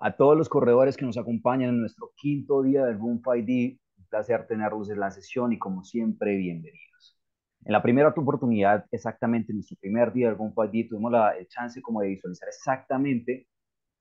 A todos los corredores que nos acompañan en nuestro quinto día del Room 5D, un placer tenerlos en la sesión y como siempre, bienvenidos. En la primera oportunidad, exactamente en nuestro primer día del Room 5D, tuvimos la chance como de visualizar exactamente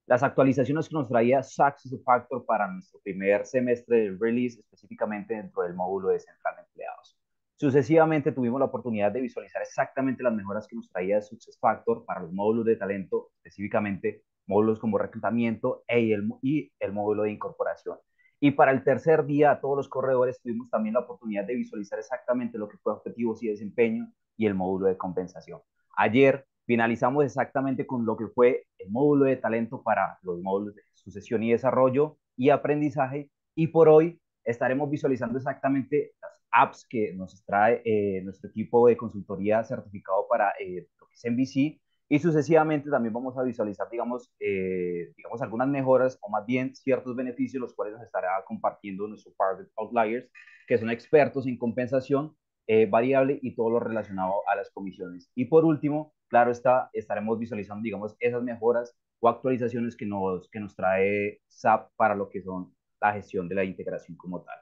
las actualizaciones que nos traía Success Factor para nuestro primer semestre de release, específicamente dentro del módulo de central de empleados. Sucesivamente tuvimos la oportunidad de visualizar exactamente las mejoras que nos traía Success Factor para los módulos de talento, específicamente módulos como reclutamiento e el, y el módulo de incorporación. Y para el tercer día, todos los corredores tuvimos también la oportunidad de visualizar exactamente lo que fue objetivos y desempeño y el módulo de compensación. Ayer finalizamos exactamente con lo que fue el módulo de talento para los módulos de sucesión y desarrollo y aprendizaje. Y por hoy estaremos visualizando exactamente las apps que nos trae eh, nuestro equipo de consultoría certificado para eh, lo que es MVC y sucesivamente también vamos a visualizar, digamos, eh, digamos, algunas mejoras o más bien ciertos beneficios, los cuales nos estará compartiendo nuestro par outliers, que son expertos en compensación eh, variable y todo lo relacionado a las comisiones. Y por último, claro está, estaremos visualizando, digamos, esas mejoras o actualizaciones que nos, que nos trae SAP para lo que son la gestión de la integración como tal.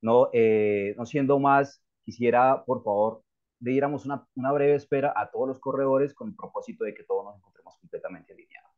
No, eh, no siendo más, quisiera, por favor, diéramos una, una breve espera a todos los corredores con el propósito de que todos nos encontremos completamente alineados.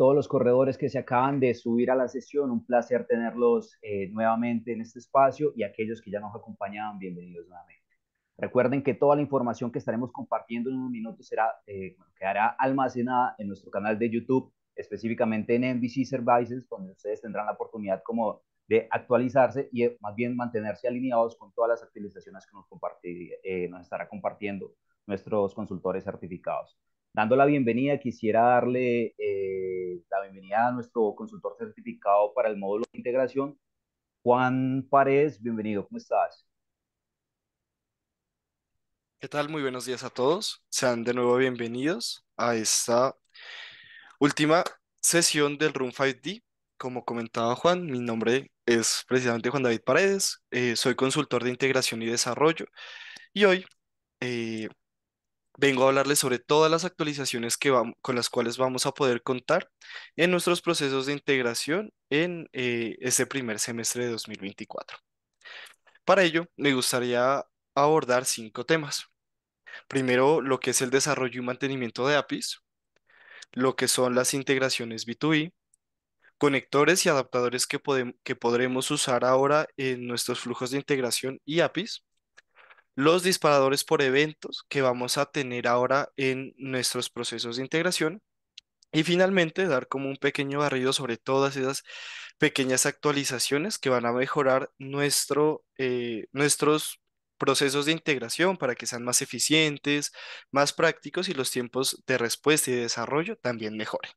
Todos los corredores que se acaban de subir a la sesión, un placer tenerlos eh, nuevamente en este espacio y aquellos que ya nos acompañaban, bienvenidos nuevamente. Recuerden que toda la información que estaremos compartiendo en unos minutos será, eh, quedará almacenada en nuestro canal de YouTube, específicamente en NBC Services, donde ustedes tendrán la oportunidad como de actualizarse y eh, más bien mantenerse alineados con todas las actualizaciones que nos, eh, nos estará compartiendo nuestros consultores certificados. Dando la bienvenida, quisiera darle eh, la bienvenida a nuestro consultor certificado para el módulo de integración, Juan Paredes. Bienvenido, ¿cómo estás? ¿Qué tal? Muy buenos días a todos. Sean de nuevo bienvenidos a esta última sesión del Room 5D. Como comentaba Juan, mi nombre es precisamente Juan David Paredes, eh, soy consultor de integración y desarrollo y hoy eh, vengo a hablarles sobre todas las actualizaciones que con las cuales vamos a poder contar en nuestros procesos de integración en eh, este primer semestre de 2024. Para ello, me gustaría abordar cinco temas. Primero, lo que es el desarrollo y mantenimiento de APIs, lo que son las integraciones B2B, conectores y adaptadores que, que podremos usar ahora en nuestros flujos de integración y APIs, los disparadores por eventos que vamos a tener ahora en nuestros procesos de integración y finalmente dar como un pequeño barrido sobre todas esas pequeñas actualizaciones que van a mejorar nuestro, eh, nuestros procesos de integración para que sean más eficientes, más prácticos y los tiempos de respuesta y de desarrollo también mejoren.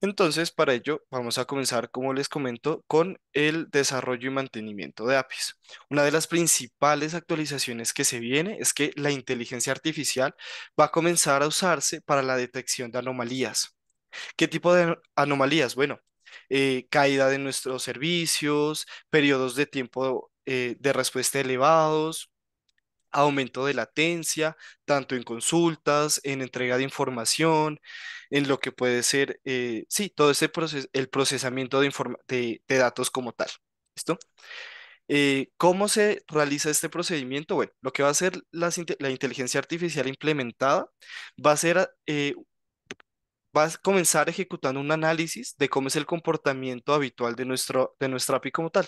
Entonces, para ello, vamos a comenzar, como les comento, con el desarrollo y mantenimiento de APIs. Una de las principales actualizaciones que se viene es que la inteligencia artificial va a comenzar a usarse para la detección de anomalías. ¿Qué tipo de anomalías? Bueno, eh, caída de nuestros servicios, periodos de tiempo eh, de respuesta elevados, aumento de latencia, tanto en consultas, en entrega de información, en lo que puede ser, eh, sí, todo ese proceso, el procesamiento de, de, de datos como tal. ¿Listo? Eh, ¿cómo se realiza este procedimiento? Bueno, lo que va a hacer inte- la inteligencia artificial implementada va a ser, eh, va a comenzar ejecutando un análisis de cómo es el comportamiento habitual de nuestro, de nuestra API como tal.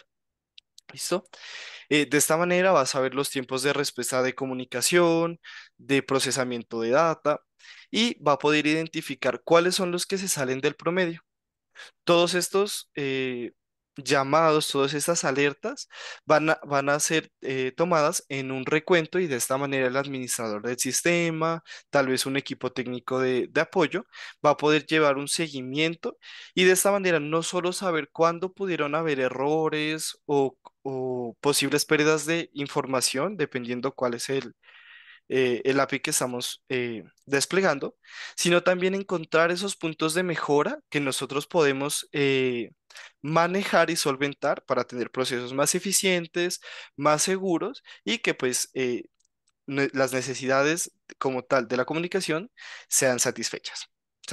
¿Listo? Eh, de esta manera vas a ver los tiempos de respuesta de comunicación, de procesamiento de data y va a poder identificar cuáles son los que se salen del promedio. Todos estos eh, llamados, todas estas alertas van a, van a ser eh, tomadas en un recuento y de esta manera el administrador del sistema, tal vez un equipo técnico de, de apoyo, va a poder llevar un seguimiento y de esta manera no solo saber cuándo pudieron haber errores o, o posibles pérdidas de información, dependiendo cuál es el eh, el API que estamos eh, desplegando, sino también encontrar esos puntos de mejora que nosotros podemos eh, manejar y solventar para tener procesos más eficientes, más seguros y que pues las necesidades como tal de la comunicación sean satisfechas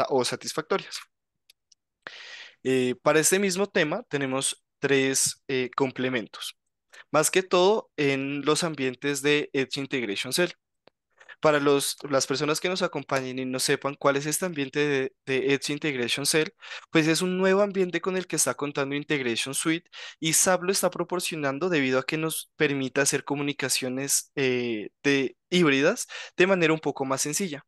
o satisfactorias. Para este mismo tema tenemos tres complementos, más que todo en los ambientes de Edge Integration Cell. Para los, las personas que nos acompañen y no sepan cuál es este ambiente de, de Edge Integration Cell, pues es un nuevo ambiente con el que está contando Integration Suite y SAP lo está proporcionando debido a que nos permite hacer comunicaciones eh, de, híbridas de manera un poco más sencilla.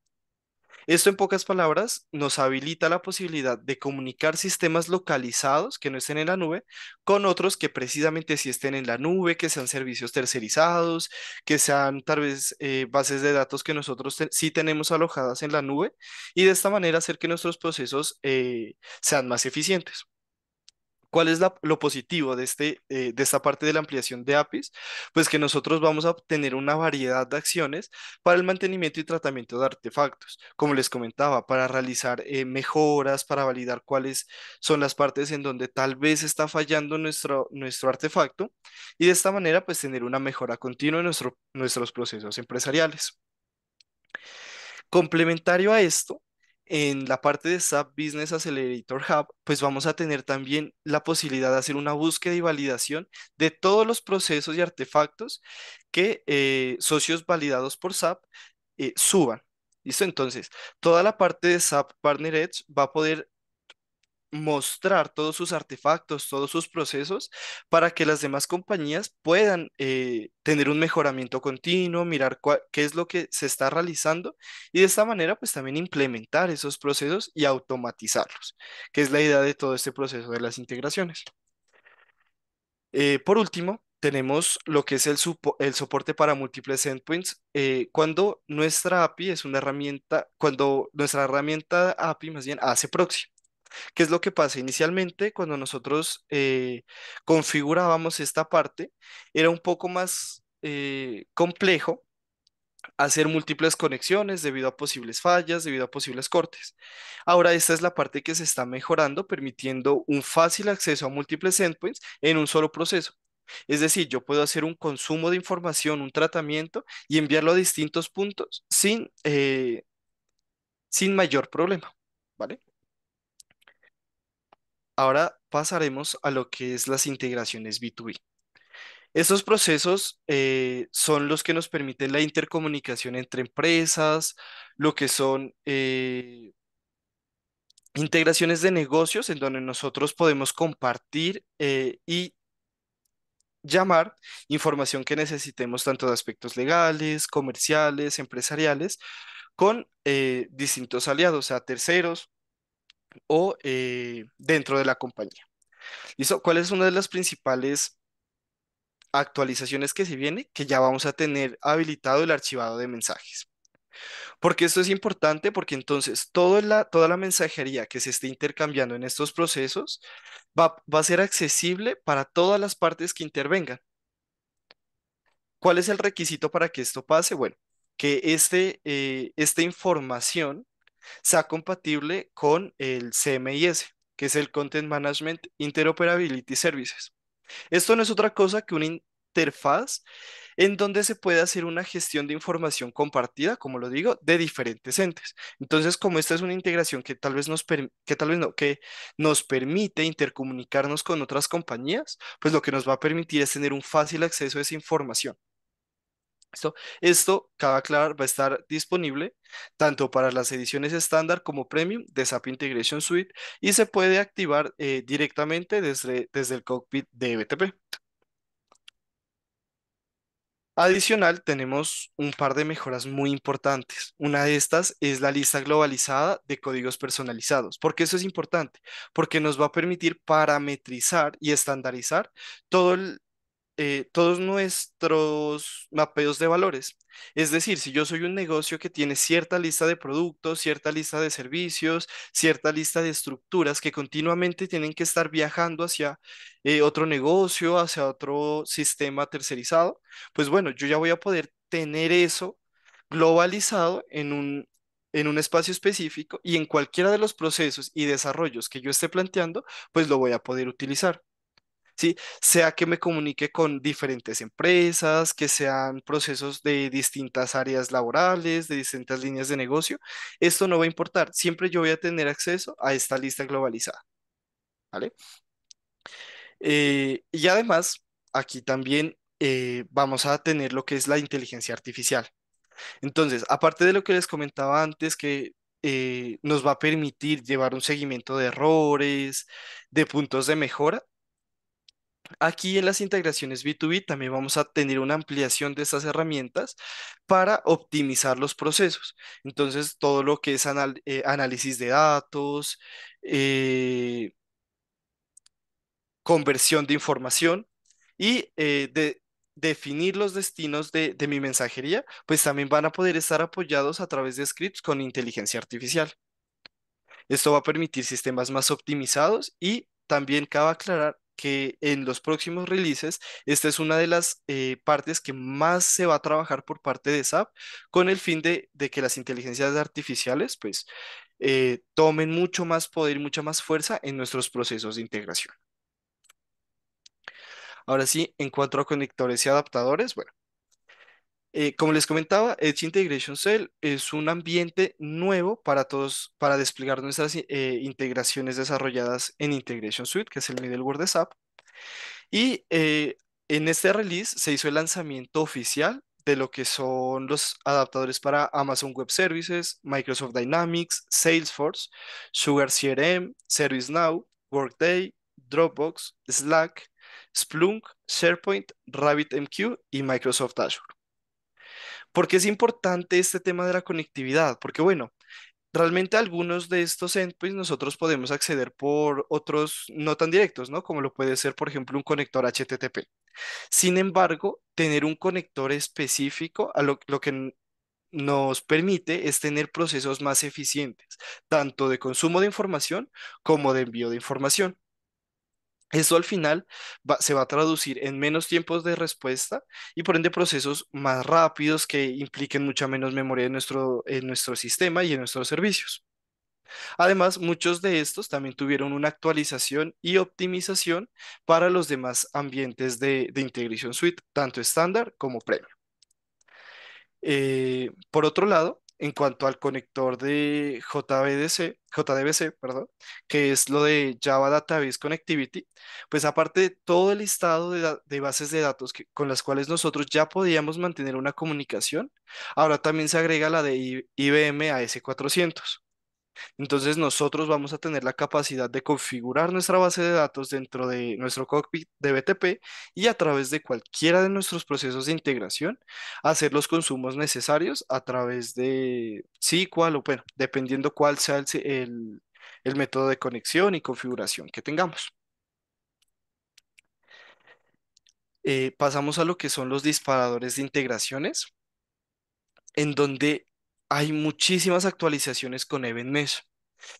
Esto, en pocas palabras, nos habilita la posibilidad de comunicar sistemas localizados que no estén en la nube con otros que precisamente sí estén en la nube, que sean servicios tercerizados, que sean tal vez eh, bases de datos que nosotros sí tenemos alojadas en la nube y de esta manera hacer que nuestros procesos eh, sean más eficientes. ¿Cuál es lo positivo de, este, eh, de esta parte de la ampliación de APIs? Pues que nosotros vamos a obtener una variedad de acciones para el mantenimiento y tratamiento de artefactos. Como les comentaba, para realizar eh, mejoras, para validar cuáles son las partes en donde tal vez está fallando nuestro, nuestro artefacto y de esta manera pues tener una mejora continua en nuestro- nuestros procesos empresariales. Complementario a esto, en la parte de SAP Business Accelerator Hub, pues vamos a tener también la posibilidad de hacer una búsqueda y validación de todos los procesos y artefactos que eh, socios validados por SAP eh, suban. ¿Listo? Entonces, toda la parte de SAP Partner Edge va a poder mostrar todos sus artefactos, todos sus procesos, para que las demás compañías puedan eh, tener un mejoramiento continuo, mirar qué es lo que se está realizando y de esta manera pues también implementar esos procesos y automatizarlos, que es la idea de todo este proceso de las integraciones. Eh, por último, tenemos lo que es el soporte para múltiples endpoints. eh, cuando nuestra API es una herramienta, cuando nuestra herramienta API más bien hace proxy. ¿Qué es lo que pasa? Inicialmente, cuando nosotros eh, configurábamos esta parte, era un poco más eh, complejo hacer múltiples conexiones debido a posibles fallas, debido a posibles cortes. Ahora esta es la parte que se está mejorando, permitiendo un fácil acceso a múltiples endpoints en un solo proceso. Es decir, yo puedo hacer un consumo de información, un tratamiento y enviarlo a distintos puntos sin, eh, sin mayor problema. ¿Vale? Ahora pasaremos a lo que es las integraciones B2B. Estos procesos eh, son los que nos permiten la intercomunicación entre empresas, lo que son eh, integraciones de negocios en donde nosotros podemos compartir eh, y llamar información que necesitemos tanto de aspectos legales, comerciales, empresariales, con distintos aliados, o sea, terceros o eh, dentro de la compañía. ¿Listo? ¿Cuál es una de las principales actualizaciones que se viene? Que ya vamos a tener habilitado el archivado de mensajes. Porque esto es importante porque entonces toda la, toda la mensajería que se esté intercambiando en estos procesos va, va a ser accesible para todas las partes que intervengan. ¿Cuál es el requisito para que esto pase? Bueno, que este, eh, esta información sea compatible con el CMIS. que es el Content Management Interoperability Services. Esto no es otra cosa que una interfaz en donde se puede hacer una gestión de información compartida, como lo digo, de diferentes entes. Entonces, como esta es una integración que tal vez nos, que tal vez no, que nos permite intercomunicarnos con otras compañías, pues lo que nos va a permitir es tener un fácil acceso a esa información. Esto, esto, cabe aclarar, va a estar disponible tanto para las ediciones estándar como premium de SAP Integration Suite y se puede activar eh, directamente desde, desde el cockpit de BTP. Adicional, tenemos un par de mejoras muy importantes. Una de estas es la lista globalizada de códigos personalizados. ¿Por qué eso es importante? Porque nos va a permitir parametrizar y estandarizar todo el, eh, todos nuestros mapeos de valores. Es decir, si yo soy un negocio que tiene cierta lista de productos, cierta lista de servicios, cierta lista de estructuras que continuamente tienen que estar viajando hacia eh, otro negocio, hacia otro sistema tercerizado, pues bueno, yo ya voy a poder tener eso globalizado en un, en un espacio específico y en cualquiera de los procesos y desarrollos que yo esté planteando, pues lo voy a poder utilizar. ¿Sí? Sea que me comunique con diferentes empresas, que sean procesos de distintas áreas laborales, de distintas líneas de negocio, esto no va a importar. Siempre yo voy a tener acceso a esta lista globalizada, ¿vale? Eh, y además, aquí también eh, vamos a tener lo que es la inteligencia artificial. Entonces, aparte de lo que les comentaba antes, que eh, nos va a permitir llevar un seguimiento de errores, de puntos de mejora, Aquí en las integraciones B2B también vamos a tener una ampliación de estas herramientas para optimizar los procesos. Entonces, todo lo que es eh, análisis de datos, eh, conversión de información y eh, de definir los destinos de, de mi mensajería, pues también van a poder estar apoyados a través de scripts con inteligencia artificial. Esto va a permitir sistemas más optimizados y también cabe aclarar que en los próximos releases, esta es una de las eh, partes que más se va a trabajar por parte de SAP con el fin de, que las inteligencias artificiales pues eh, tomen mucho más poder y mucha más fuerza en nuestros procesos de integración. Ahora sí, en cuanto a conectores y adaptadores, bueno, eh, como les comentaba, Edge Integration Cell es un ambiente nuevo para todos, para desplegar nuestras eh, integraciones desarrolladas en Integration Suite, que es el middleware de SAP. Y eh, en este release se hizo el lanzamiento oficial de lo que son los adaptadores para Amazon Web Services, Microsoft Dynamics, Salesforce, Sugar CRM, ServiceNow, Workday, Dropbox, Slack, Splunk, SharePoint, RabbitMQ y Microsoft Azure. ¿Por qué es importante este tema de la conectividad? Porque bueno, realmente algunos de estos endpoints nosotros podemos acceder por otros no tan directos, ¿no? Como lo puede ser, por ejemplo, un conector HTTP. Sin embargo, tener un conector específico a lo, lo que nos permite es tener procesos más eficientes, tanto de consumo de información como de envío de información. Esto al final se va a traducir en menos tiempos de respuesta y por ende procesos más rápidos que impliquen mucha menos memoria en nuestro, en nuestro sistema y en nuestros servicios. Además, muchos de estos también tuvieron una actualización y optimización para los demás ambientes de, de Integration Suite, tanto estándar como premium. Eh, por otro lado, en cuanto al conector de JVDC, JDBC, perdón, que es lo de Java Database Connectivity, pues aparte de todo el listado de, bases de datos con las cuales nosotros ya podíamos mantener una comunicación, ahora también se agrega la de IBM AS400. Entonces nosotros vamos a tener la capacidad de configurar nuestra base de datos dentro de nuestro cockpit de BTP y a través de cualquiera de nuestros procesos de integración hacer los consumos necesarios a través de SQL o bueno, dependiendo cuál sea el, método de conexión y configuración que tengamos. Eh, pasamos a lo que son los disparadores de integraciones, en donde hay muchísimas actualizaciones con Event Mesh.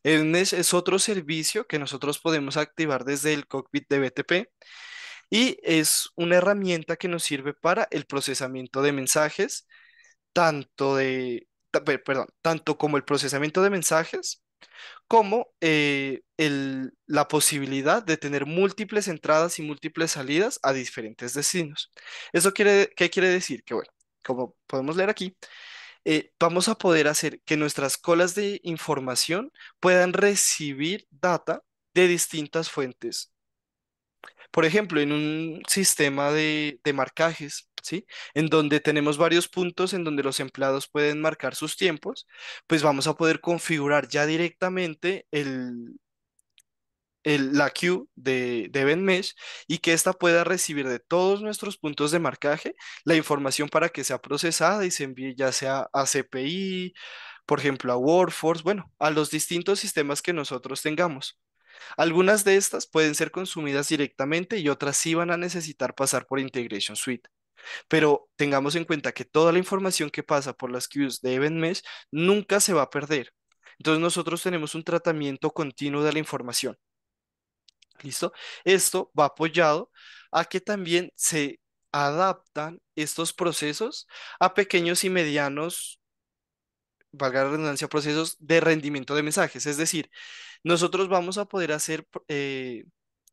es otro servicio que nosotros podemos activar desde el cockpit de BTP y es una herramienta que nos sirve para el procesamiento de mensajes, tanto de, perdón, tanto como el procesamiento de mensajes como eh, el- la posibilidad de tener múltiples entradas y múltiples salidas a diferentes destinos. ¿Eso quiere, qué quiere decir? Que bueno, como podemos leer aquí, eh, vamos a poder hacer que nuestras colas de información puedan recibir data de distintas fuentes por ejemplo, en un sistema de, de marcajes, ¿sí? En donde tenemos varios puntos en donde los empleados pueden marcar sus tiempos, pues vamos a poder configurar ya directamente el, el- la queue de, de Event Mesh y que ésta pueda recibir de todos nuestros puntos de marcaje la información para que sea procesada y se envíe ya sea a CPI, por ejemplo, a Workforce, bueno, a los distintos sistemas que nosotros tengamos. Algunas de estas pueden ser consumidas directamente y otras sí van a necesitar pasar por Integration Suite. Pero tengamos en cuenta que toda la información que pasa por las queues de Event Mesh nunca se va a perder. Entonces nosotros tenemos un tratamiento continuo de la información. ¿Listo? Esto va apoyado a que también se adaptan estos procesos a pequeños y medianos, valga la redundancia, procesos de rendimiento de mensajes. Es decir, nosotros vamos a poder hacer eh,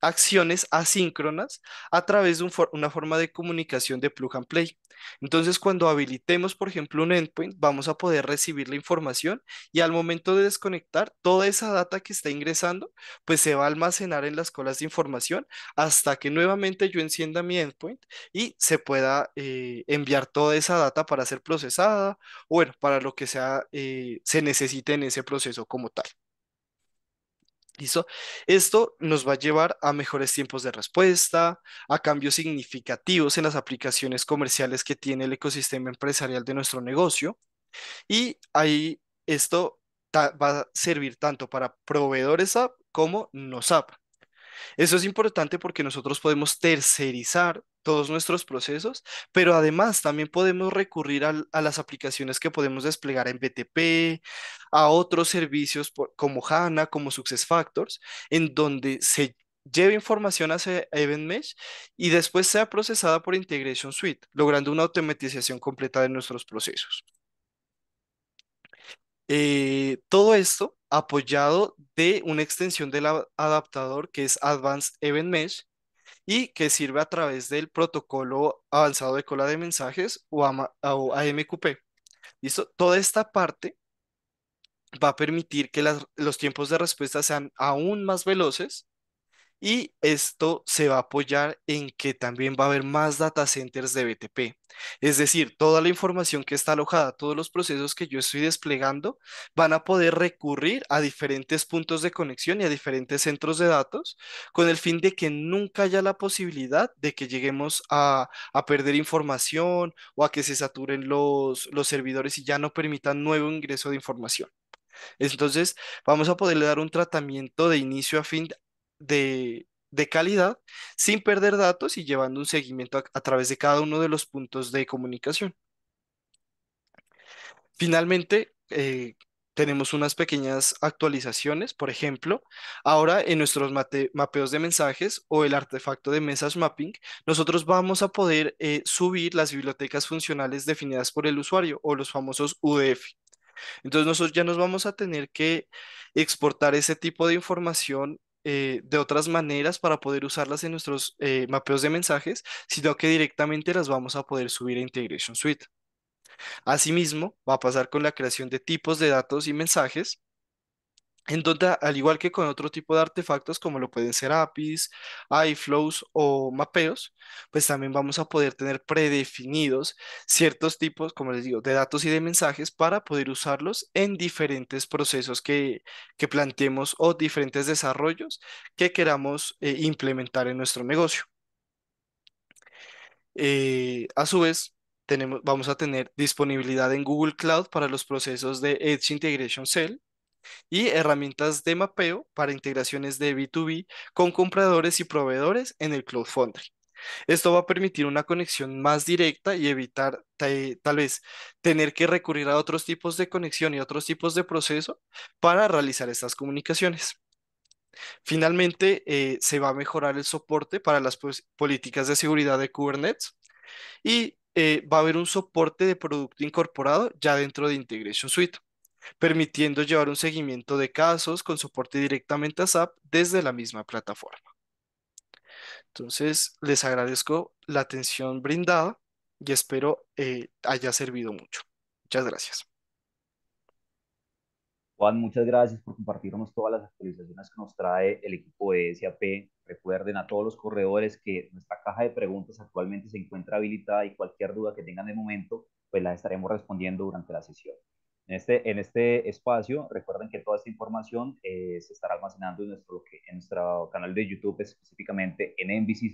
acciones asíncronas a través de una forma de comunicación de plug and play. Entonces, cuando habilitemos, por ejemplo, un endpoint, vamos a poder recibir la información y al momento de desconectar, toda esa data que está ingresando, pues se va a almacenar en las colas de información hasta que nuevamente yo encienda mi endpoint y se pueda eh, enviar toda esa data para ser procesada o, bueno, para lo que sea, eh, se necesite en ese proceso como tal. Esto nos va a llevar a mejores tiempos de respuesta, a cambios significativos en las aplicaciones comerciales que tiene el ecosistema empresarial de nuestro negocio. Y ahí esto va a servir tanto para proveedores app como nos app. Eso es importante porque nosotros podemos tercerizar todos nuestros procesos, pero además también podemos recurrir a, las aplicaciones que podemos desplegar en BTP, a otros servicios como HANA, como SuccessFactors, en donde se lleve información hacia Event Mesh y después sea procesada por Integration Suite, logrando una automatización completa de nuestros procesos. Eh, todo esto apoyado de una extensión del adaptador que es Advanced Event Mesh y que sirve a través del protocolo avanzado de cola de mensajes o, AMQP. ¿Listo? Toda esta parte va a permitir que los tiempos de respuesta sean aún más veloces y esto se va a apoyar en que también va a haber más data centers de BTP. Es decir, toda la información que está alojada, todos los procesos que yo estoy desplegando, van a poder recurrir a diferentes puntos de conexión y a diferentes centros de datos con el fin de que nunca haya la posibilidad de que lleguemos a, a perder información o a que se saturen los, los servidores y ya no permitan nuevo ingreso de información. Entonces, vamos a poderle dar un tratamiento de inicio a fin de, calidad sin perder datos y llevando un seguimiento a, través de cada uno de los puntos de comunicación. Finalmente, eh, tenemos unas pequeñas actualizaciones. Por ejemplo, ahora en nuestros mapeos de mensajes o el artefacto de message mapping, nosotros vamos a poder eh, subir las bibliotecas funcionales definidas por el usuario o los famosos UDF. Entonces nosotros ya nos vamos a tener que exportar ese tipo de información eh, de otras maneras para poder usarlas en nuestros eh, mapeos de mensajes, sino que directamente las vamos a poder subir a Integration Suite. Asimismo, va a pasar con la creación de tipos de datos y mensajes en donde, al igual que con otro tipo de artefactos como lo pueden ser APIs, iFlows o mapeos, pues también vamos a poder tener predefinidos ciertos tipos, como les digo, de datos y de mensajes para poder usarlos en diferentes procesos que, que planteemos o diferentes desarrollos que queramos eh, implementar en nuestro negocio. Eh, a su vez, tenemos, vamos a tener disponibilidad en Google Cloud para los procesos de Edge Integration Cell y herramientas de mapeo para integraciones de B2B con compradores y proveedores en el Cloud Foundry. Esto va a permitir una conexión más directa y evitar ta- tal vez tener que recurrir a otros tipos de conexión y otros tipos de proceso para realizar estas comunicaciones. Finalmente, eh, se va a mejorar el soporte para las pues, políticas de seguridad de Kubernetes y eh, va a haber un soporte de producto incorporado ya dentro de Integration Suite. Permitiendo llevar un seguimiento de casos con soporte directamente a SAP desde la misma plataforma. Entonces, les agradezco la atención brindada y espero eh, haya servido mucho. Muchas gracias. Juan, muchas gracias por compartirnos todas las actualizaciones que nos trae el equipo de SAP. Recuerden a todos los corredores que nuestra caja de preguntas actualmente se encuentra habilitada y cualquier duda que tengan de momento, pues la estaremos respondiendo durante la sesión. En este, en este espacio, recuerden que toda esta información eh, se estará almacenando en nuestro, en nuestro canal de YouTube, específicamente en NBC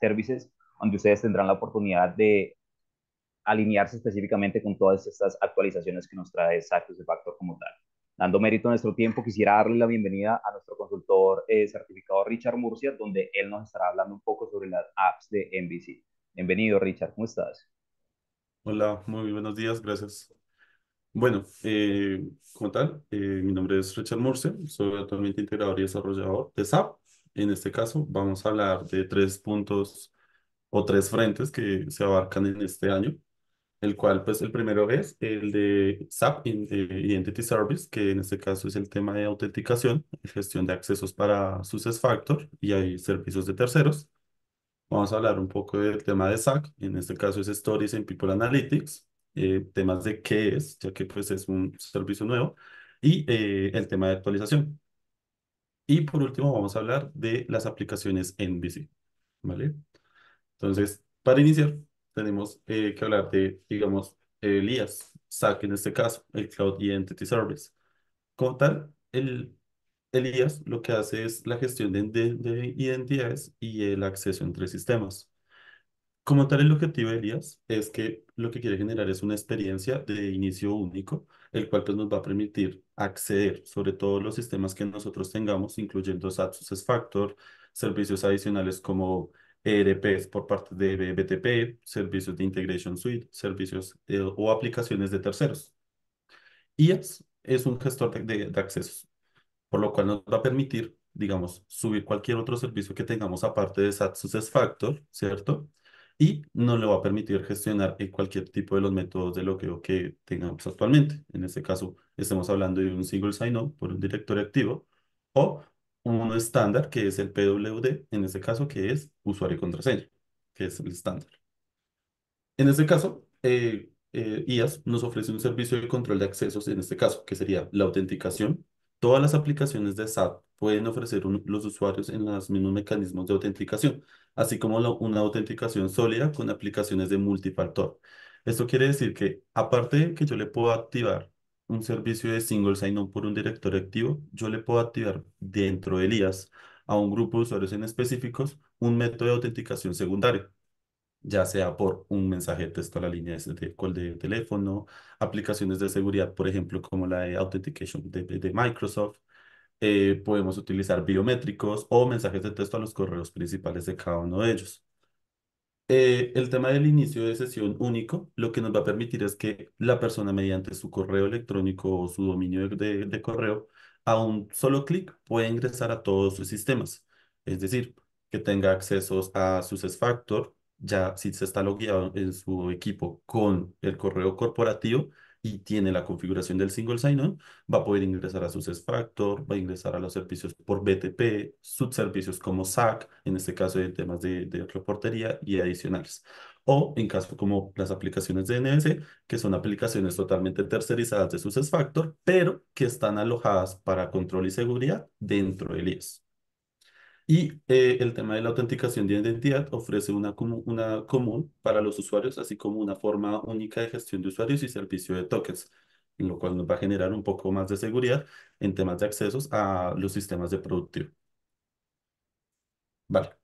Services, donde ustedes tendrán la oportunidad de alinearse específicamente con todas estas actualizaciones que nos trae Sactus de Factor como tal. Dando mérito a nuestro tiempo, quisiera darle la bienvenida a nuestro consultor eh, certificado Richard Murcia, donde él nos estará hablando un poco sobre las apps de NBC. Bienvenido, Richard, ¿cómo estás? Hola, muy buenos días, gracias. Bueno, eh, como tal, eh, mi nombre es Richard Murcia, soy actualmente integrador y desarrollador de SAP. En este caso, vamos a hablar de tres puntos o tres frentes que se abarcan en este año el cual pues el primero es el de SAP Identity Service, que en este caso es el tema de autenticación gestión de accesos para SuccessFactor y hay servicios de terceros. Vamos a hablar un poco del tema de SAC, en este caso es Stories en People Analytics, eh, temas de qué es, ya que pues es un servicio nuevo, y eh, el tema de actualización. Y por último vamos a hablar de las aplicaciones en BC, ¿vale? Entonces, para iniciar, tenemos eh, que hablar de, digamos, el IaaS, SAC en este caso, el Cloud Identity Service. Como tal, el, el IaaS lo que hace es la gestión de, de identidades y el acceso entre sistemas. Como tal, el objetivo de Elías es que lo que quiere generar es una experiencia de inicio único, el cual pues, nos va a permitir acceder sobre todos los sistemas que nosotros tengamos, incluyendo SAP Factor, servicios adicionales como ERPs por parte de BTP, servicios de Integration Suite, servicios eh, o aplicaciones de terceros. IaaS es un gestor de, de accesos, por lo cual nos va a permitir, digamos, subir cualquier otro servicio que tengamos aparte de SAP Factor, ¿cierto? Y nos lo va a permitir gestionar cualquier tipo de los métodos de bloqueo que tengamos actualmente. En este caso, estamos hablando de un single sign-on por un directorio activo o uno estándar que es el PWD, en este caso que es usuario y contraseña, que es el estándar. En este caso, eh, eh, IAS nos ofrece un servicio de control de accesos, en este caso, que sería la autenticación. Todas las aplicaciones de SAP pueden ofrecer los usuarios en los mismos mecanismos de autenticación, así como una autenticación sólida con aplicaciones de multifactor. Esto quiere decir que, aparte de que yo le puedo activar un servicio de single sign-on por un directorio activo, yo le puedo activar dentro de IAS a un grupo de usuarios en específicos un método de autenticación secundario, ya sea por un mensaje de texto a la línea de call de teléfono, aplicaciones de seguridad, por ejemplo, como la de Authentication de, de Microsoft, eh, podemos utilizar biométricos o mensajes de texto a los correos principales de cada uno de ellos. Eh, el tema del inicio de sesión único lo que nos va a permitir es que la persona mediante su correo electrónico o su dominio de, de correo a un solo clic puede ingresar a todos sus sistemas. Es decir, que tenga accesos a SuccessFactor, ya si se está logueado en su equipo con el correo corporativo, y tiene la configuración del single sign-on, va a poder ingresar a SuccessFactor, va a ingresar a los servicios por BTP, subservicios como SAC, en este caso de temas de, de reportería y adicionales. O en caso como las aplicaciones de DNS, que son aplicaciones totalmente tercerizadas de SuccessFactor, pero que están alojadas para control y seguridad dentro del IES. Y eh, el tema de la autenticación de identidad ofrece una, una común para los usuarios, así como una forma única de gestión de usuarios y servicio de tokens, lo cual nos va a generar un poco más de seguridad en temas de accesos a los sistemas de productivo. Vale.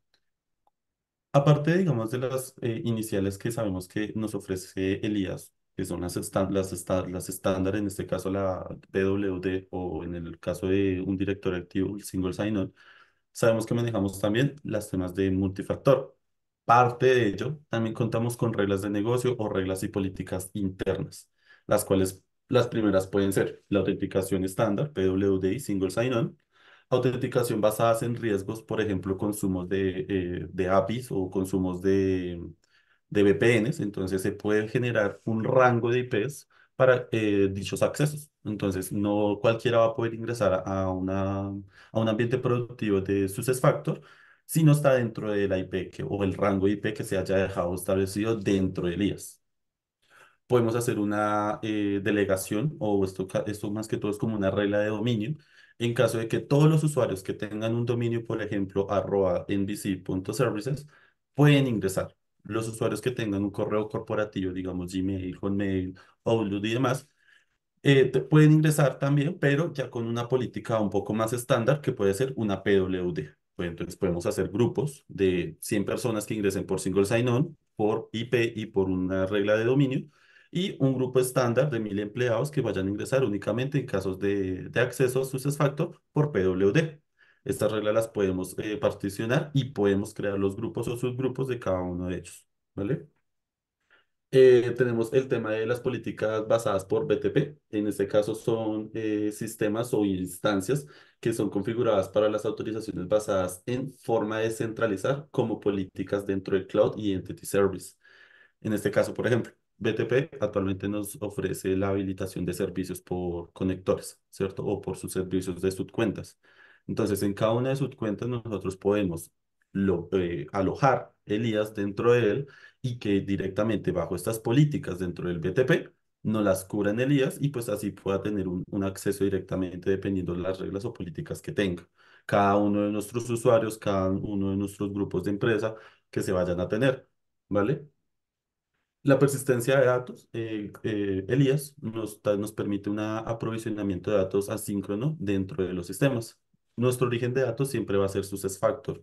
Aparte, digamos, de las eh, iniciales que sabemos que nos ofrece Elías, que son las, las, las estándar, en este caso la PWD o en el caso de un director activo, el single sign-on, Sabemos que manejamos también las temas de multifactor. Parte de ello, también contamos con reglas de negocio o reglas y políticas internas, las cuales las primeras pueden ser la autenticación estándar, PWD y Single Sign-On, autenticación basadas en riesgos, por ejemplo, consumos de, eh, de APIs o consumos de, de VPNs, entonces se puede generar un rango de IPs para eh, dichos accesos. Entonces, no cualquiera va a poder ingresar a, una, a un ambiente productivo de SuccessFactor si no está dentro de la IP que, o el rango IP que se haya dejado establecido dentro del IAS podemos hacer una eh, delegación o esto, esto más que todo es como una regla de dominio en caso de que todos los usuarios que tengan un dominio, por ejemplo, arroba nbc.services, pueden ingresar. Los usuarios que tengan un correo corporativo, digamos Gmail, Hotmail, Outlook y demás, eh, pueden ingresar también, pero ya con una política un poco más estándar que puede ser una PWD. Pues entonces podemos hacer grupos de 100 personas que ingresen por single sign-on, por IP y por una regla de dominio, y un grupo estándar de 1000 empleados que vayan a ingresar únicamente en casos de, de acceso a SuccessFactors por PWD. Estas reglas las podemos eh, particionar y podemos crear los grupos o subgrupos de cada uno de ellos, ¿vale? Eh, tenemos el tema de las políticas basadas por BTP. En este caso son eh, sistemas o instancias que son configuradas para las autorizaciones basadas en forma de centralizar como políticas dentro del Cloud Identity Service. En este caso, por ejemplo, BTP actualmente nos ofrece la habilitación de servicios por conectores, ¿cierto? O por sus servicios de subcuentas. Entonces, en cada una de sus cuentas nosotros podemos eh, alojar Elías dentro de él y que directamente bajo estas políticas dentro del BTP no las cubran Elías y pues así pueda tener un, acceso directamente dependiendo de las reglas o políticas que tenga. Cada uno de nuestros usuarios, cada uno de nuestros grupos de empresa que se vayan a tener, ¿vale? La persistencia de datos, eh, eh, Elías, nos, nos permite un aprovisionamiento de datos asíncrono dentro de los sistemas. Nuestro origen de datos siempre va a ser SuccessFactor.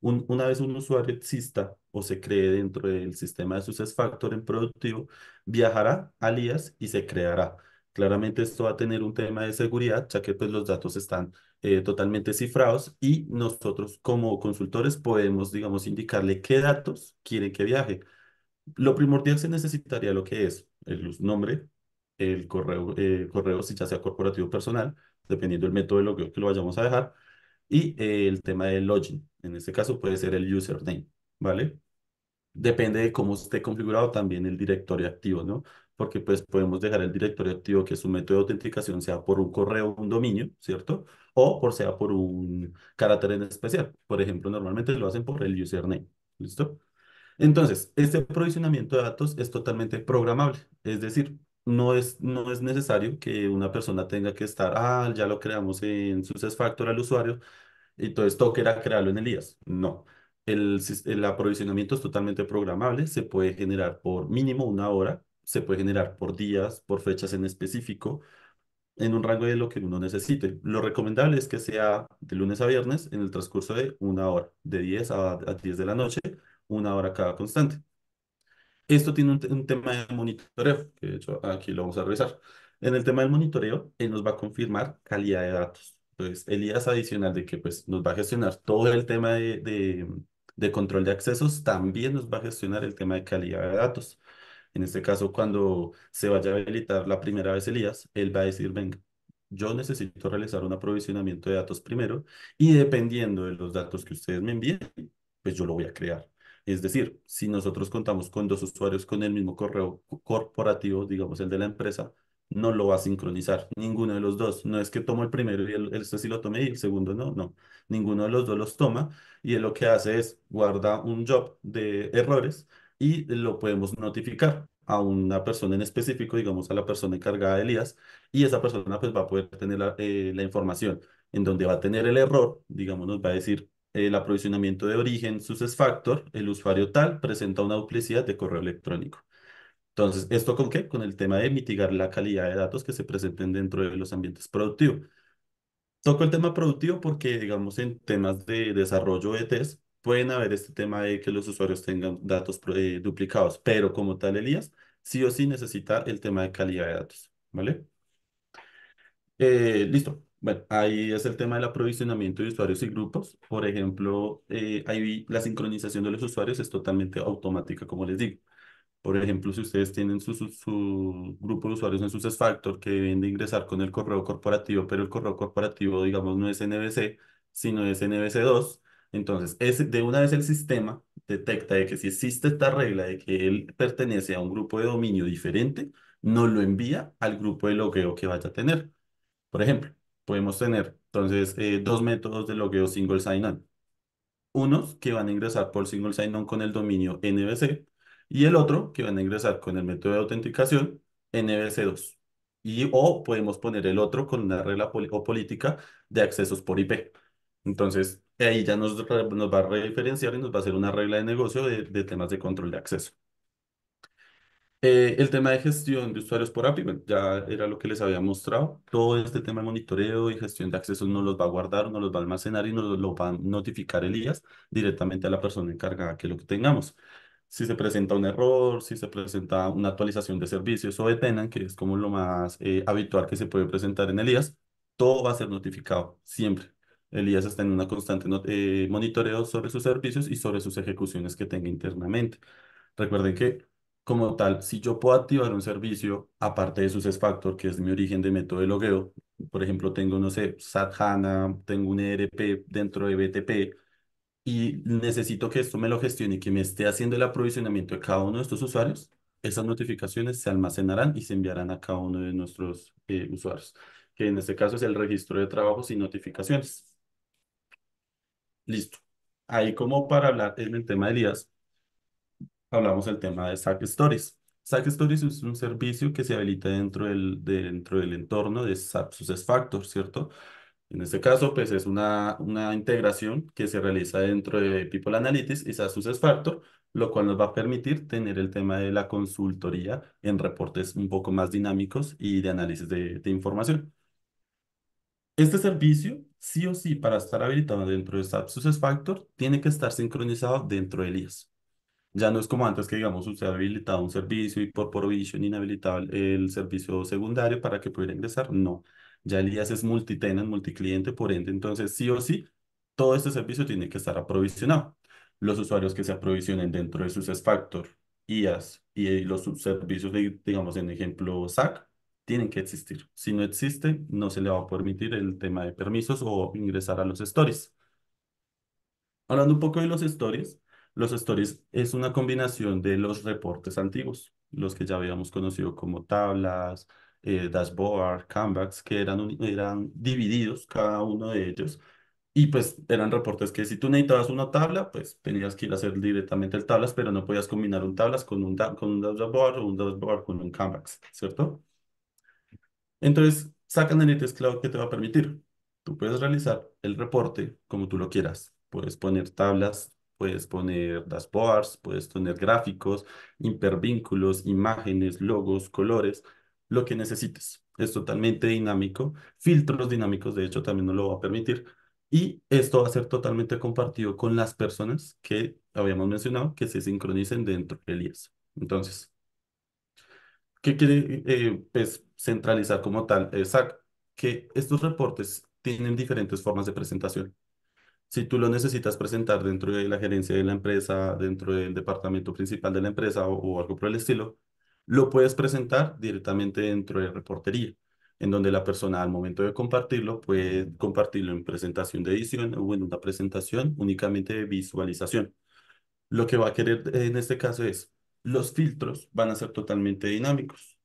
Un- una vez un usuario exista o se cree dentro del sistema de SuccessFactor en productivo, viajará a Elías y se creará. Claramente esto va a tener un tema de seguridad, ya que pues, los datos están eh, totalmente cifrados y nosotros como consultores podemos, digamos, indicarle qué datos quieren que viaje. Lo primordial se necesitaría lo que es el nombre, el correo, eh, correo si ya sea corporativo personal, dependiendo del método de logueo que lo vayamos a dejar, y eh, el tema del login. En este caso puede ser el username, ¿vale? Depende de cómo esté configurado también el directorio activo, ¿no? Porque pues podemos dejar el directorio activo que su método de autenticación sea por un correo un dominio, ¿cierto? O por sea por un carácter en especial. Por ejemplo, normalmente lo hacen por el username, ¿listo? Entonces, este aprovisionamiento de datos es totalmente programable, es decir, no es, no es necesario que una persona tenga que estar, ah, ya lo creamos en SuccessFactors al usuario, entonces toca era crearlo en Elías. No, el, el aprovisionamiento es totalmente programable, se puede generar por mínimo una hora, se puede generar por días, por fechas en específico, en un rango de lo que uno necesite. Lo recomendable es que sea de lunes a viernes en el transcurso de una hora, de 10 a, a 10 de la noche, una hora cada constante. Esto tiene un, un tema de monitoreo, que de hecho aquí lo vamos a revisar. En el tema del monitoreo, él nos va a confirmar calidad de datos. Entonces, el IAS adicional de que pues, nos va a gestionar todo el tema de, de, de control de accesos, también nos va a gestionar el tema de calidad de datos. En este caso, cuando se vaya a habilitar la primera vez el IAS, él va a decir, venga, yo necesito realizar un aprovisionamiento de datos primero y dependiendo de los datos que ustedes me envíen, pues yo lo voy a crear. Es decir, si nosotros contamos con dos usuarios con el mismo correo co- corporativo, digamos el de la empresa, no lo va a sincronizar ninguno de los dos. No es que tomo el primero y el este sí lo tome y el segundo no, no. Ninguno de los dos los toma y él lo que hace es guarda un job de errores y lo podemos notificar a una persona en específico, digamos a la persona encargada de Elías, y esa persona pues va a poder tener la, eh, la información en donde va a tener el error, digamos, nos va a decir el aprovisionamiento de origen, SuccessFactor, el usuario tal presenta una duplicidad de correo electrónico. Entonces, ¿esto con qué? Con el tema de mitigar la calidad de datos que se presenten dentro de los ambientes productivos. Toco el tema productivo porque, digamos, en temas de desarrollo de test, pueden haber este tema de que los usuarios tengan datos eh, duplicados, pero como tal, Elías, sí o sí necesita el tema de calidad de datos, ¿vale? Eh, listo. Bueno, ahí es el tema del aprovisionamiento de usuarios y grupos. Por ejemplo, eh, ahí la sincronización de los usuarios es totalmente automática, como les digo. Por ejemplo, si ustedes tienen su, su, su grupo de usuarios en SuccessFactor que deben de ingresar con el correo corporativo, pero el correo corporativo, digamos, no es NBC, sino es NBC2, entonces es, de una vez el sistema detecta de que si existe esta regla de que él pertenece a un grupo de dominio diferente, nos lo envía al grupo de logueo que vaya a tener. Por ejemplo, podemos tener entonces eh, dos métodos de logueo single sign-on. Unos que van a ingresar por single sign-on con el dominio NBC y el otro que van a ingresar con el método de autenticación NBC2. Y, o podemos poner el otro con una regla o política de accesos por IP. Entonces, ahí ya nos, nos va a referenciar y nos va a hacer una regla de negocio de, de temas de control de acceso. Eh, el tema de gestión de usuarios por API, ya era lo que les había mostrado. Todo este tema de monitoreo y gestión de accesos nos los va a guardar, nos los va a almacenar y nos lo va a notificar el IAS directamente a la persona encargada que lo que tengamos. Si se presenta un error, si se presenta una actualización de servicios o de tenant, que es como lo más eh, habitual que se puede presentar en el IAS, todo va a ser notificado siempre. El IAS está en una constante eh, monitoreo sobre sus servicios y sobre sus ejecuciones que tenga internamente. Recuerden que, como tal, si yo puedo activar un servicio aparte de SuccessFactor, que es mi origen de método de logueo, por ejemplo, tengo, no sé, SAP HANA, tengo un ERP dentro de BTP y necesito que esto me lo gestione y que me esté haciendo el aprovisionamiento de cada uno de estos usuarios, esas notificaciones se almacenarán y se enviarán a cada uno de nuestros eh, usuarios, que en este caso es el registro de trabajos y notificaciones. Listo. Ahí como para hablar en el tema de Elías hablamos del tema de Stack Stories. Stack Stories es un servicio que se habilita dentro del, dentro del entorno de SAP SuccessFactors, ¿cierto? En este caso, pues es una, una integración que se realiza dentro de People Analytics y SAP SuccessFactors, lo cual nos va a permitir tener el tema de la consultoría en reportes un poco más dinámicos y de análisis de, de información. Este servicio, sí o sí, para estar habilitado dentro de SAP SuccessFactors, tiene que estar sincronizado dentro de Elías. Ya no es como antes que, digamos, usted habilitaba un servicio y por provision inhabilitaba el, servicio secundario para que pudiera ingresar. No, ya el IaaS es multitenant, multicliente, por ende, entonces sí o sí, todo este servicio tiene que estar aprovisionado. Los usuarios que se aprovisionen dentro de SuccessFactor, IaaS y los subservicios, de, digamos, en ejemplo, SAC, tienen que existir. Si no existe, no se le va a permitir el tema de permisos o ingresar a los stories. Hablando un poco de los stories, los stories es una combinación de los reportes antiguos, los que ya habíamos conocido como tablas, eh, dashboard, Canvas, que eran, uni- eran divididos cada uno de ellos. Y pues eran reportes que si tú necesitabas una tabla, pues tenías que ir a hacer directamente el tablas, pero no podías combinar un tablas con un, con un dashboard o un dashboard con un Canvas, ¿cierto? Entonces, Stack Analytics Cloud, ¿qué te va a permitir? Tú puedes realizar el reporte como tú lo quieras. Puedes poner tablas, puedes poner dashboards, puedes poner gráficos, hipervínculos, imágenes, logos, colores, lo que necesites. Es totalmente dinámico. Filtros dinámicos, de hecho, también nos lo va a permitir. Y esto va a ser totalmente compartido con las personas que habíamos mencionado que se sincronicen dentro del IES. Entonces, ¿Qué quiere eh, pues, centralizar como tal? SAC, que estos reportes tienen diferentes formas de presentación. Si tú lo necesitas presentar dentro de la gerencia de la empresa, dentro del departamento principal de la empresa o, o algo por el estilo, lo puedes presentar directamente dentro de reportería, en donde la persona al momento de compartirlo puede compartirlo en presentación de edición o en una presentación únicamente de visualización. Lo que va a querer en este caso es, los filtros van a ser totalmente dinámicos.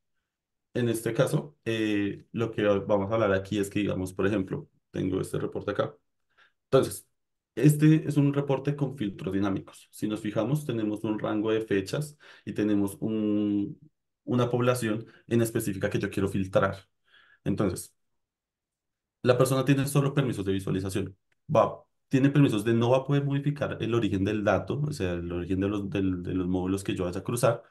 En este caso, eh, lo que vamos a hablar aquí es que, digamos, por ejemplo, tengo este reporte acá. Entonces, este es un reporte con filtros dinámicos. Si nos fijamos, tenemos un rango de fechas y tenemos un, una población en específica que yo quiero filtrar. Entonces, la persona tiene solo permisos de visualización. Va, tiene permisos de no va a poder modificar el origen del dato, o sea, el origen de los, de los módulos que yo vaya a cruzar,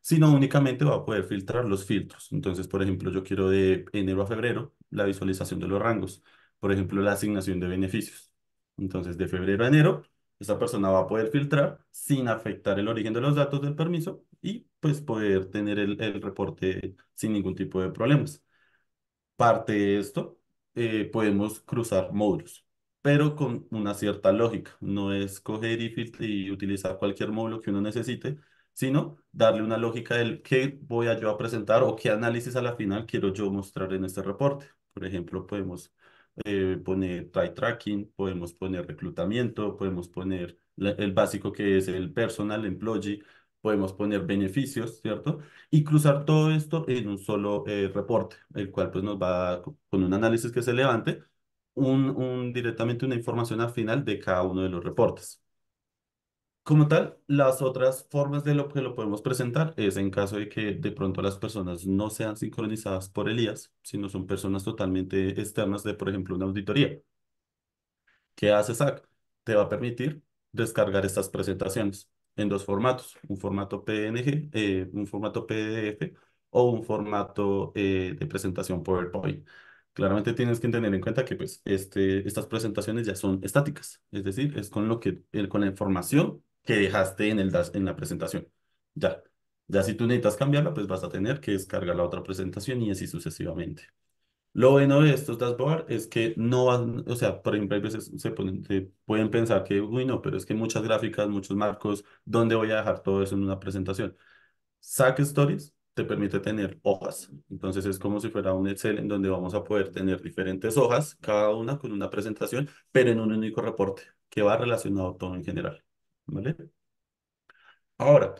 sino únicamente va a poder filtrar los filtros. Entonces, por ejemplo, yo quiero de enero a febrero la visualización de los rangos, por ejemplo, la asignación de beneficios. Entonces, de febrero a enero, esta persona va a poder filtrar sin afectar el origen de los datos del permiso y pues poder tener el, el reporte sin ningún tipo de problemas. Parte de esto, eh, podemos cruzar módulos, pero con una cierta lógica. No es coger y, fil- y utilizar cualquier módulo que uno necesite, sino darle una lógica del qué voy a yo a presentar o qué análisis a la final quiero yo mostrar en este reporte. Por ejemplo, podemos eh, poner try tracking, podemos poner reclutamiento, podemos poner la- el básico que es el personal employee, podemos poner beneficios, ¿cierto? Y cruzar todo esto en un solo eh, reporte, el cual pues nos va a con un análisis que se levante, un, un, directamente una información al final de cada uno de los reportes. Como tal, las otras formas de lo que lo podemos presentar es en caso de que de pronto las personas no sean sincronizadas por Elías, sino son personas totalmente externas de, por ejemplo, una auditoría. ¿Qué hace SAC? Te va a permitir descargar estas presentaciones en dos formatos, un formato PNG, eh, un formato PDF o un formato eh, de presentación PowerPoint. Claramente tienes que tener en cuenta que pues, este, estas presentaciones ya son estáticas, es decir, es con, lo que, con la información que dejaste en, el, en la presentación. Ya, ya si tú necesitas cambiarla, pues vas a tener que descargar la otra presentación y así sucesivamente. Lo bueno de estos dashboard es que no van, o sea, por ejemplo, a veces se ponen, pueden pensar que, uy, no, pero es que muchas gráficas, muchos marcos, ¿dónde voy a dejar todo eso en una presentación? Sac Stories te permite tener hojas. Entonces es como si fuera un Excel en donde vamos a poder tener diferentes hojas, cada una con una presentación, pero en un único reporte que va relacionado todo en general. ¿Vale? Ahora,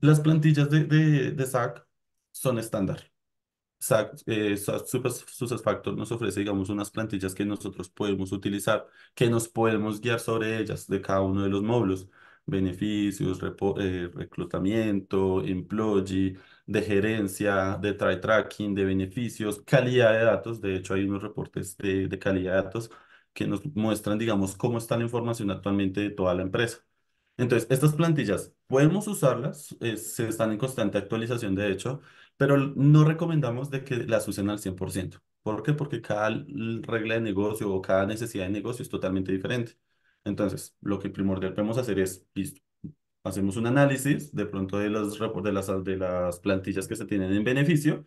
las plantillas de, de, de SAC son estándar. SAC, eh, SuccessFactors nos ofrece, digamos, unas plantillas que nosotros podemos utilizar, que nos podemos guiar sobre ellas de cada uno de los módulos, beneficios, eh, reclutamiento, employee, de gerencia, de try tracking, de beneficios, calidad de datos. De hecho, hay unos reportes de, de calidad de datos que nos muestran, digamos, cómo está la información actualmente de toda la empresa. Entonces, estas plantillas podemos usarlas, eh, se están en constante actualización de hecho, pero no recomendamos de que las usen al 100%. ¿Por qué? Porque cada regla de negocio o cada necesidad de negocio es totalmente diferente. Entonces, lo que primordial podemos hacer es, listo, hacemos un análisis de pronto de los de las, de las plantillas que se tienen en beneficio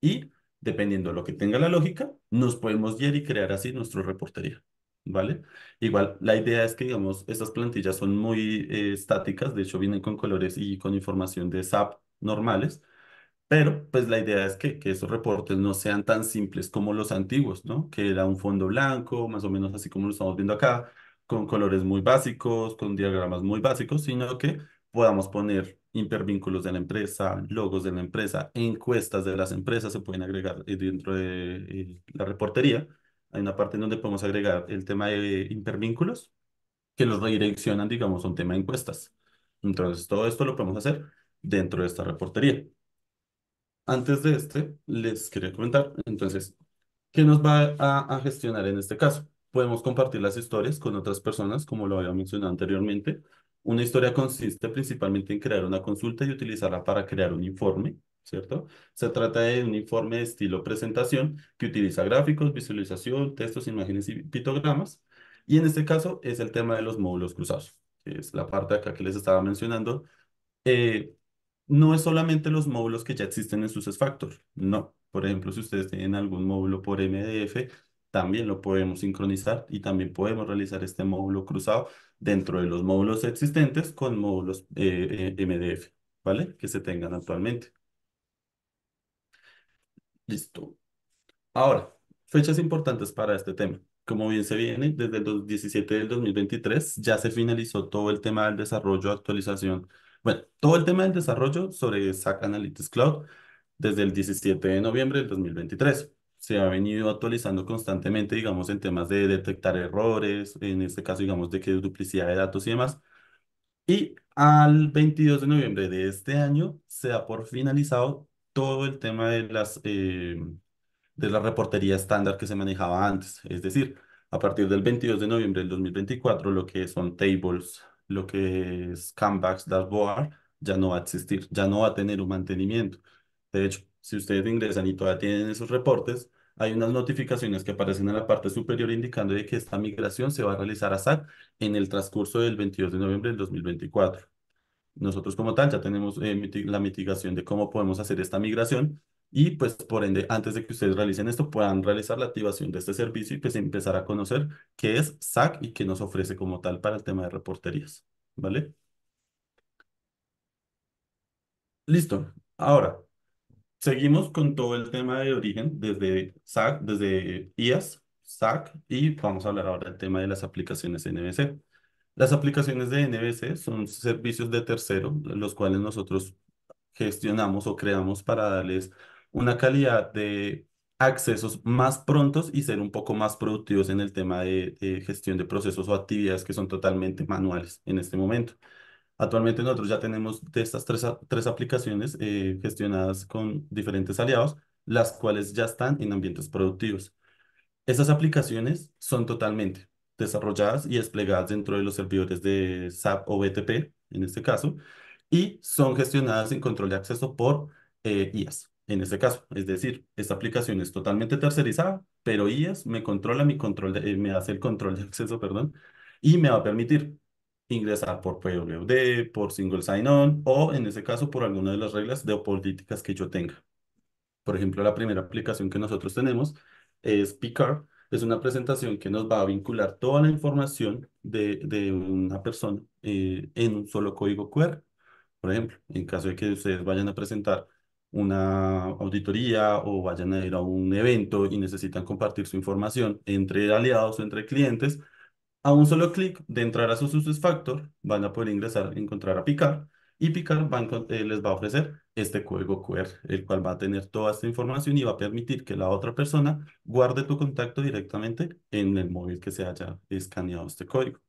y dependiendo de lo que tenga la lógica, nos podemos guiar y crear así nuestro reportería. ¿Vale? Igual, la idea es que, digamos, estas plantillas son muy eh, estáticas, de hecho vienen con colores y con información de SAP normales, pero pues la idea es que, que esos reportes no sean tan simples como los antiguos, ¿no? Que era un fondo blanco, más o menos así como lo estamos viendo acá, con colores muy básicos, con diagramas muy básicos, sino que podamos poner hipervínculos de la empresa, logos de la empresa, encuestas de las empresas se pueden agregar eh, dentro de eh, la reportería hay una parte en donde podemos agregar el tema de hipervínculos que los redireccionan, digamos, a un tema de encuestas. Entonces, todo esto lo podemos hacer dentro de esta reportería. Antes de este, les quería comentar, entonces, ¿qué nos va a, a gestionar en este caso? Podemos compartir las historias con otras personas, como lo había mencionado anteriormente. Una historia consiste principalmente en crear una consulta y utilizarla para crear un informe ¿cierto? Se trata de un informe de estilo presentación que utiliza gráficos, visualización, textos, imágenes y pictogramas. Y en este caso es el tema de los módulos cruzados, que es la parte acá que les estaba mencionando. Eh, no es solamente los módulos que ya existen en SuccessFactor, no. Por ejemplo, si ustedes tienen algún módulo por MDF, también lo podemos sincronizar y también podemos realizar este módulo cruzado dentro de los módulos existentes con módulos eh, eh, MDF, ¿vale? Que se tengan actualmente. Listo. Ahora, fechas importantes para este tema. Como bien se viene, desde el 17 del 2023 ya se finalizó todo el tema del desarrollo, actualización. Bueno, todo el tema del desarrollo sobre SAC Analytics Cloud desde el 17 de noviembre del 2023. Se ha venido actualizando constantemente, digamos, en temas de detectar errores, en este caso, digamos, de que duplicidad de datos y demás. Y al 22 de noviembre de este año se ha por finalizado todo el tema de las, eh, de la reportería estándar que se manejaba antes. Es decir, a partir del 22 de noviembre del 2024, lo que son tables, lo que es Canvas, Dashboard, ya no va a existir, ya no va a tener un mantenimiento. De hecho, si ustedes ingresan y todavía tienen esos reportes, hay unas notificaciones que aparecen en la parte superior indicando de que esta migración se va a realizar a SAC en el transcurso del 22 de noviembre del 2024. Nosotros como tal ya tenemos eh, la mitigación de cómo podemos hacer esta migración y pues por ende, antes de que ustedes realicen esto, puedan realizar la activación de este servicio y pues empezar a conocer qué es SAC y qué nos ofrece como tal para el tema de reporterías. ¿Vale? Listo. Ahora, seguimos con todo el tema de origen desde SAC, desde IAS, SAC y vamos a hablar ahora del tema de las aplicaciones NBC. Las aplicaciones de NBC son servicios de tercero, los cuales nosotros gestionamos o creamos para darles una calidad de accesos más prontos y ser un poco más productivos en el tema de, gestión de procesos o actividades que son totalmente manuales en este momento. Actualmente nosotros ya tenemos de estas tres, tres aplicaciones eh, gestionadas con diferentes aliados, las cuales ya están en ambientes productivos. Estas aplicaciones son totalmente desarrolladas y desplegadas dentro de los servidores de SAP o BTP, en este caso, y son gestionadas en control de acceso por eh, IAS, en este caso. Es decir, esta aplicación es totalmente tercerizada, pero IAS me controla mi control de- eh, me hace el control de acceso, perdón, y me va a permitir ingresar por PWD, por single sign-on o, en este caso, por alguna de las reglas de políticas que yo tenga. Por ejemplo, la primera aplicación que nosotros tenemos es Picar. Es una presentación que nos va a vincular toda la información de, de una persona eh, en un solo código QR. Por ejemplo, en caso de que ustedes vayan a presentar una auditoría o vayan a ir a un evento y necesitan compartir su información entre aliados o entre clientes, a un solo clic de entrar a su SuccessFactor, van a poder ingresar, encontrar a Picar y Picar eh, les va a ofrecer este código QR, el cual va a tener toda esta información y va a permitir que la otra persona guarde tu contacto directamente en el móvil que se haya escaneado este código.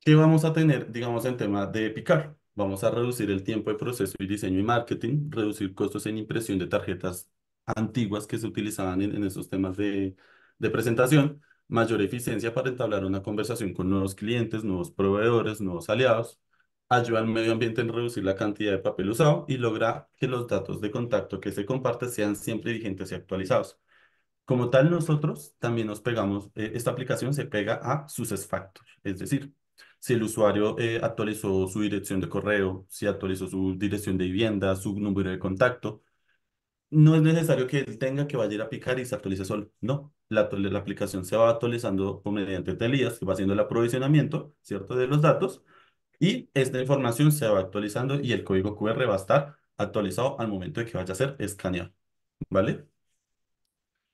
¿Qué vamos a tener, digamos, en tema de Picar? Vamos a reducir el tiempo de proceso y diseño y marketing, reducir costos en impresión de tarjetas antiguas que se utilizaban en, en esos temas de, de presentación, mayor eficiencia para entablar una conversación con nuevos clientes, nuevos proveedores, nuevos aliados, ayuda al medio ambiente en reducir la cantidad de papel usado y logra que los datos de contacto que se comparten sean siempre vigentes y actualizados. Como tal, nosotros también nos pegamos, eh, esta aplicación se pega a SuccessFactors, es decir, si el usuario eh, actualizó su dirección de correo, si actualizó su dirección de vivienda, su número de contacto, no es necesario que él tenga que vaya a picar y se actualice solo. No, la, la aplicación se va actualizando mediante Telías, que va haciendo el aprovisionamiento, ¿cierto?, de los datos, y esta información se va actualizando y el código QR va a estar actualizado al momento de que vaya a ser escaneado, ¿vale?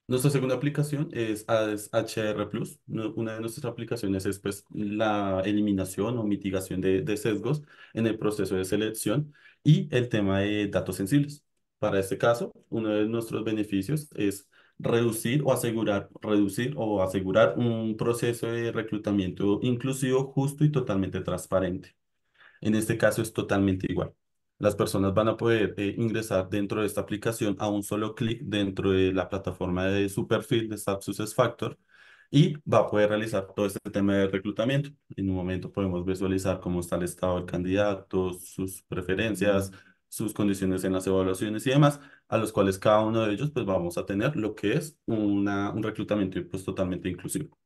Nuestra segunda aplicación es, es HR Plus. Una de nuestras aplicaciones es pues, la eliminación o mitigación de, de sesgos en el proceso de selección y el tema de datos sensibles. Para este caso, uno de nuestros beneficios es reducir o asegurar, reducir o asegurar un proceso de reclutamiento inclusivo, justo y totalmente transparente. En este caso es totalmente igual. Las personas van a poder eh, ingresar dentro de esta aplicación a un solo clic dentro de la plataforma de su perfil de SAP SuccessFactor y va a poder realizar todo este tema de reclutamiento. En un momento podemos visualizar cómo está el estado del candidato, sus preferencias, sus condiciones en las evaluaciones y demás, a los cuales cada uno de ellos pues vamos a tener lo que es una, un reclutamiento pues totalmente inclusivo.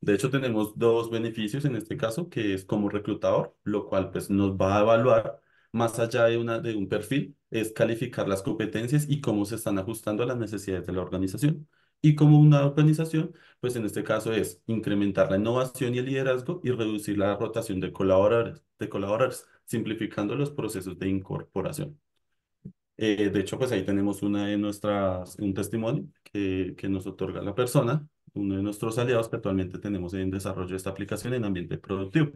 De hecho, tenemos dos beneficios en este caso, que es como reclutador, lo cual pues nos va a evaluar más allá de, una, de un perfil, es calificar las competencias y cómo se están ajustando a las necesidades de la organización. Y como una organización, pues en este caso es incrementar la innovación y el liderazgo y reducir la rotación de colaboradores, de colaboradores, simplificando los procesos de incorporación. Eh, de hecho, pues ahí tenemos una de nuestras, un testimonio que, que nos otorga la persona, uno de nuestros aliados que actualmente tenemos en desarrollo de esta aplicación en ambiente productivo.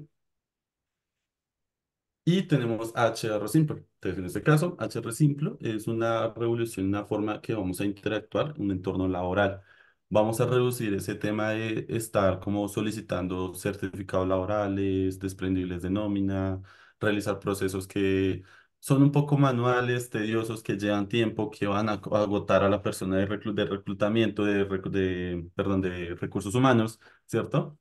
Y tenemos HR Simple. Entonces, en este caso, HR Simple es una revolución, una forma que vamos a interactuar un entorno laboral. Vamos a reducir ese tema de estar como solicitando certificados laborales, desprendibles de nómina, realizar procesos que son un poco manuales, tediosos, que llevan tiempo, que van a, agotar a la persona de, reclu- de reclutamiento, de, de, perdón, de recursos humanos, ¿cierto?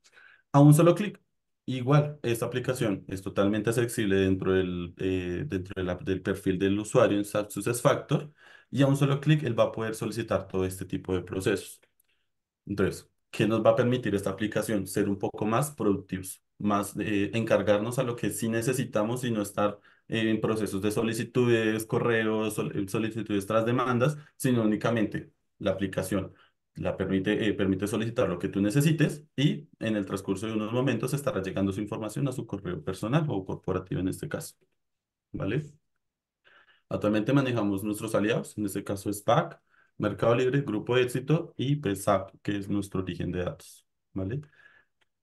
A un solo clic. Igual, esta aplicación es totalmente accesible dentro del, eh, dentro del perfil del usuario en SuccessFactor y a un solo clic él va a poder solicitar todo este tipo de procesos. Entonces, ¿qué nos va a permitir esta aplicación? Ser un poco más productivos, más eh, encargarnos a lo que sí necesitamos y no estar en procesos de solicitudes, correos, eh, solicitudes tras demandas, sino únicamente la aplicación la permite, eh, permite solicitar lo que tú necesites y en el transcurso de unos momentos estará llegando su información a su correo personal o corporativo en este caso. ¿Vale? Actualmente manejamos nuestros aliados, en este caso SPAC, Mercado Libre, Grupo Éxito y PESAP, que es nuestro origen de datos. ¿Vale?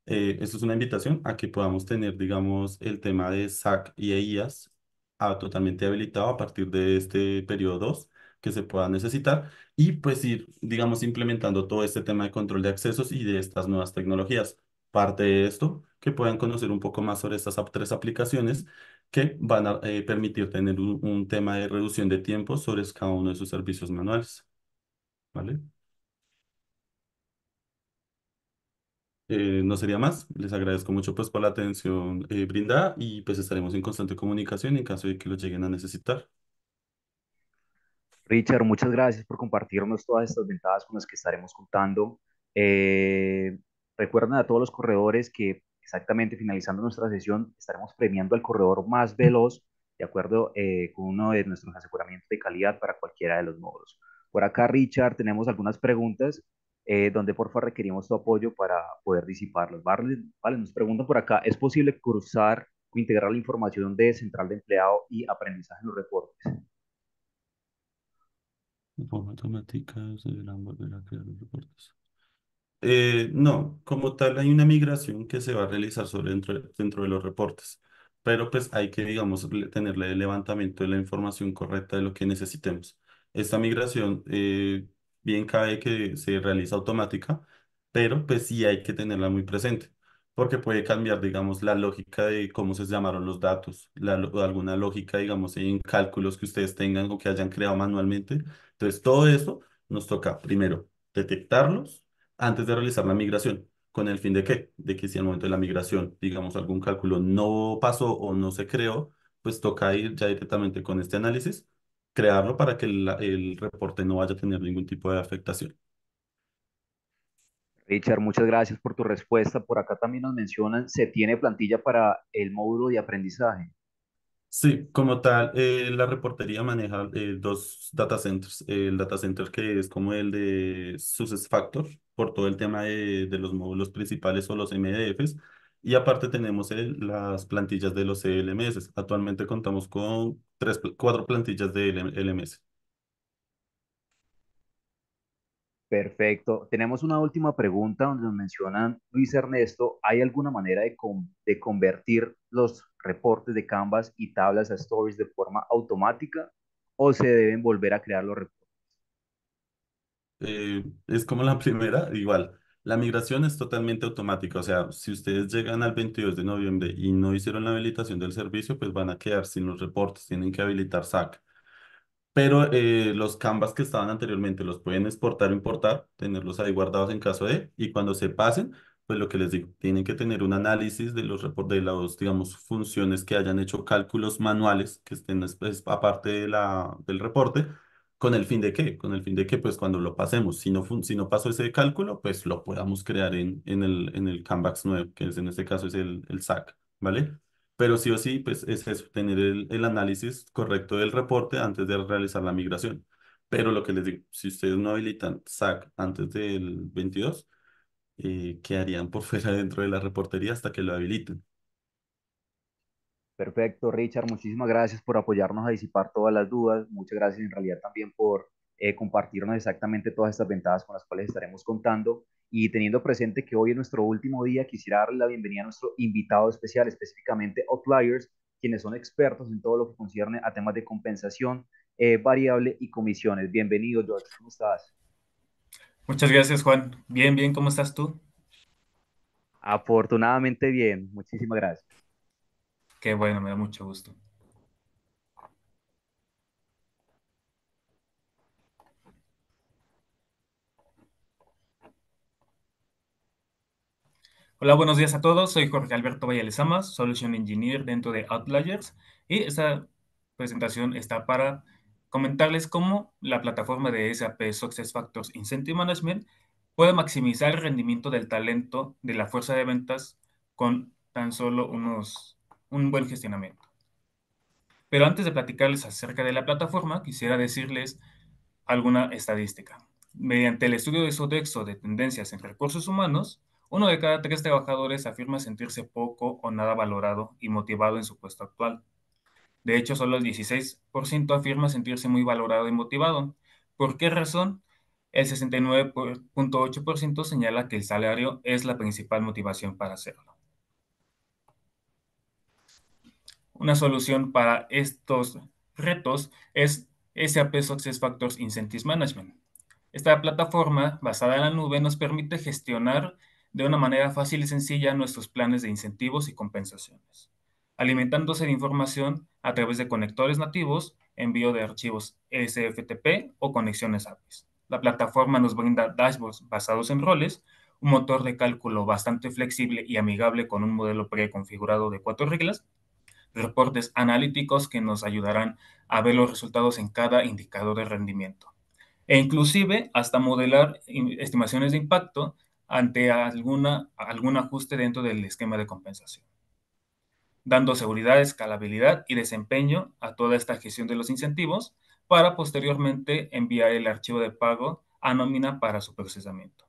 Eh, esto es una invitación a que podamos tener, digamos, el tema de SAC y EIAS ah, totalmente habilitado a partir de este periodo 2 que se pueda necesitar y pues ir, digamos, implementando todo este tema de control de accesos y de estas nuevas tecnologías. Parte de esto, que puedan conocer un poco más sobre estas tres aplicaciones que van a eh, permitir tener un, un tema de reducción de tiempo sobre cada uno de sus servicios manuales. ¿Vale? Eh, no sería más. Les agradezco mucho pues por la atención eh, brindada y pues estaremos en constante comunicación en caso de que lo lleguen a necesitar. Richard, muchas gracias por compartirnos todas estas ventajas con las que estaremos contando. Eh, recuerden a todos los corredores que exactamente finalizando nuestra sesión estaremos premiando al corredor más veloz de acuerdo eh, con uno de nuestros aseguramientos de calidad para cualquiera de los módulos. Por acá, Richard, tenemos algunas preguntas eh, donde por favor requerimos tu apoyo para poder disiparlos. Vale, vale, nos preguntan por acá, ¿es posible cruzar o integrar la información de central de empleado y aprendizaje en los reportes? De forma automática deberán volver a crear los reportes. Eh, no, como tal hay una migración que se va a realizar sobre dentro, dentro de los reportes, pero pues hay que, digamos, le- tenerle el levantamiento de la información correcta de lo que necesitemos. Esta migración, eh, bien cabe que se realiza automática, pero pues sí hay que tenerla muy presente, porque puede cambiar, digamos, la lógica de cómo se llamaron los datos, alguna lógica, digamos, en cálculos que ustedes tengan o que hayan creado manualmente. Entonces, todo eso nos toca primero detectarlos antes de realizar la migración. ¿Con el fin de qué? De que si al momento de la migración, digamos, algún cálculo no pasó o no se creó, pues toca ir ya directamente con este análisis, crearlo para que el, el reporte no vaya a tener ningún tipo de afectación. Richard, muchas gracias por tu respuesta. Por acá también nos mencionan, ¿se tiene plantilla para el módulo de aprendizaje? Sí, como tal, eh, la reportería maneja eh, dos data centers. El data center que es como el de SuccessFactors, por todo el tema de, de los módulos principales o los MDFs. Y aparte tenemos el- las plantillas de los LMS. Actualmente contamos con tres, cuatro plantillas de LMS. Perfecto. Tenemos una última pregunta donde nos mencionan, Luis Ernesto, ¿hay alguna manera de, de convertir los reportes de Canvas y tablas a stories de forma automática o se deben volver a crear los reportes? Eh, es como la primera, igual. La migración es totalmente automática, o sea, si ustedes llegan al 22 de noviembre y no hicieron la habilitación del servicio, pues van a quedar sin los reportes, tienen que habilitar SAC. Pero eh, los Canvas que estaban anteriormente los pueden exportar o importar, tenerlos ahí guardados en caso de, y cuando se pasen, pues lo que les digo, tienen que tener un análisis de los report- de las, digamos, funciones que hayan hecho cálculos manuales que estén pues, aparte de la, del reporte, con el fin de qué, con el fin de que pues cuando lo pasemos, si no, si no pasó ese cálculo, pues lo podamos crear en, en el, en el Canvas nuevo, que es, en este caso es el, el SAC, ¿vale? Pero sí o sí, pues es tener el, el análisis correcto del reporte antes de realizar la migración. Pero lo que les digo, si ustedes no habilitan SAC antes del 22, eh, quedarían por fuera dentro de la reportería hasta que lo habiliten. Perfecto, Richard, muchísimas gracias por apoyarnos a disipar todas las dudas. Muchas gracias en realidad también por eh, compartirnos exactamente todas estas ventajas con las cuales estaremos contando. Y teniendo presente que hoy es nuestro último día, quisiera darle la bienvenida a nuestro invitado especial, específicamente Outliers, quienes son expertos en todo lo que concierne a temas de compensación eh, variable y comisiones. Bienvenido, George, ¿cómo estás? Muchas gracias, Juan. Bien, bien, ¿cómo estás tú? Afortunadamente bien, muchísimas gracias. Qué bueno, me da mucho gusto. Hola, buenos días a todos. Soy Jorge Alberto Vallalezamas, Solution Engineer dentro de Outliers. Y esta presentación está para comentarles cómo la plataforma de SAP SuccessFactors Incentive Management puede maximizar el rendimiento del talento de la fuerza de ventas con tan solo unos, un buen gestionamiento. Pero antes de platicarles acerca de la plataforma, quisiera decirles alguna estadística. Mediante el estudio de Sodexo de tendencias en recursos humanos, uno de cada tres trabajadores afirma sentirse poco o nada valorado y motivado en su puesto actual. De hecho, solo el 16% afirma sentirse muy valorado y motivado. ¿Por qué razón? el 69.8% señala que el salario es la principal motivación para hacerlo. Una solución para estos retos es SAP Success Factors Incentives Management. Esta plataforma basada en la nube nos permite gestionar de una manera fácil y sencilla nuestros planes de incentivos y compensaciones, alimentándose de información a través de conectores nativos, envío de archivos SFTP o conexiones APIs. La plataforma nos brinda dashboards basados en roles, un motor de cálculo bastante flexible y amigable con un modelo preconfigurado de cuatro reglas, reportes analíticos que nos ayudarán a ver los resultados en cada indicador de rendimiento e inclusive hasta modelar estimaciones de impacto ante alguna, algún ajuste dentro del esquema de compensación, dando seguridad, escalabilidad y desempeño a toda esta gestión de los incentivos para posteriormente enviar el archivo de pago a nómina para su procesamiento.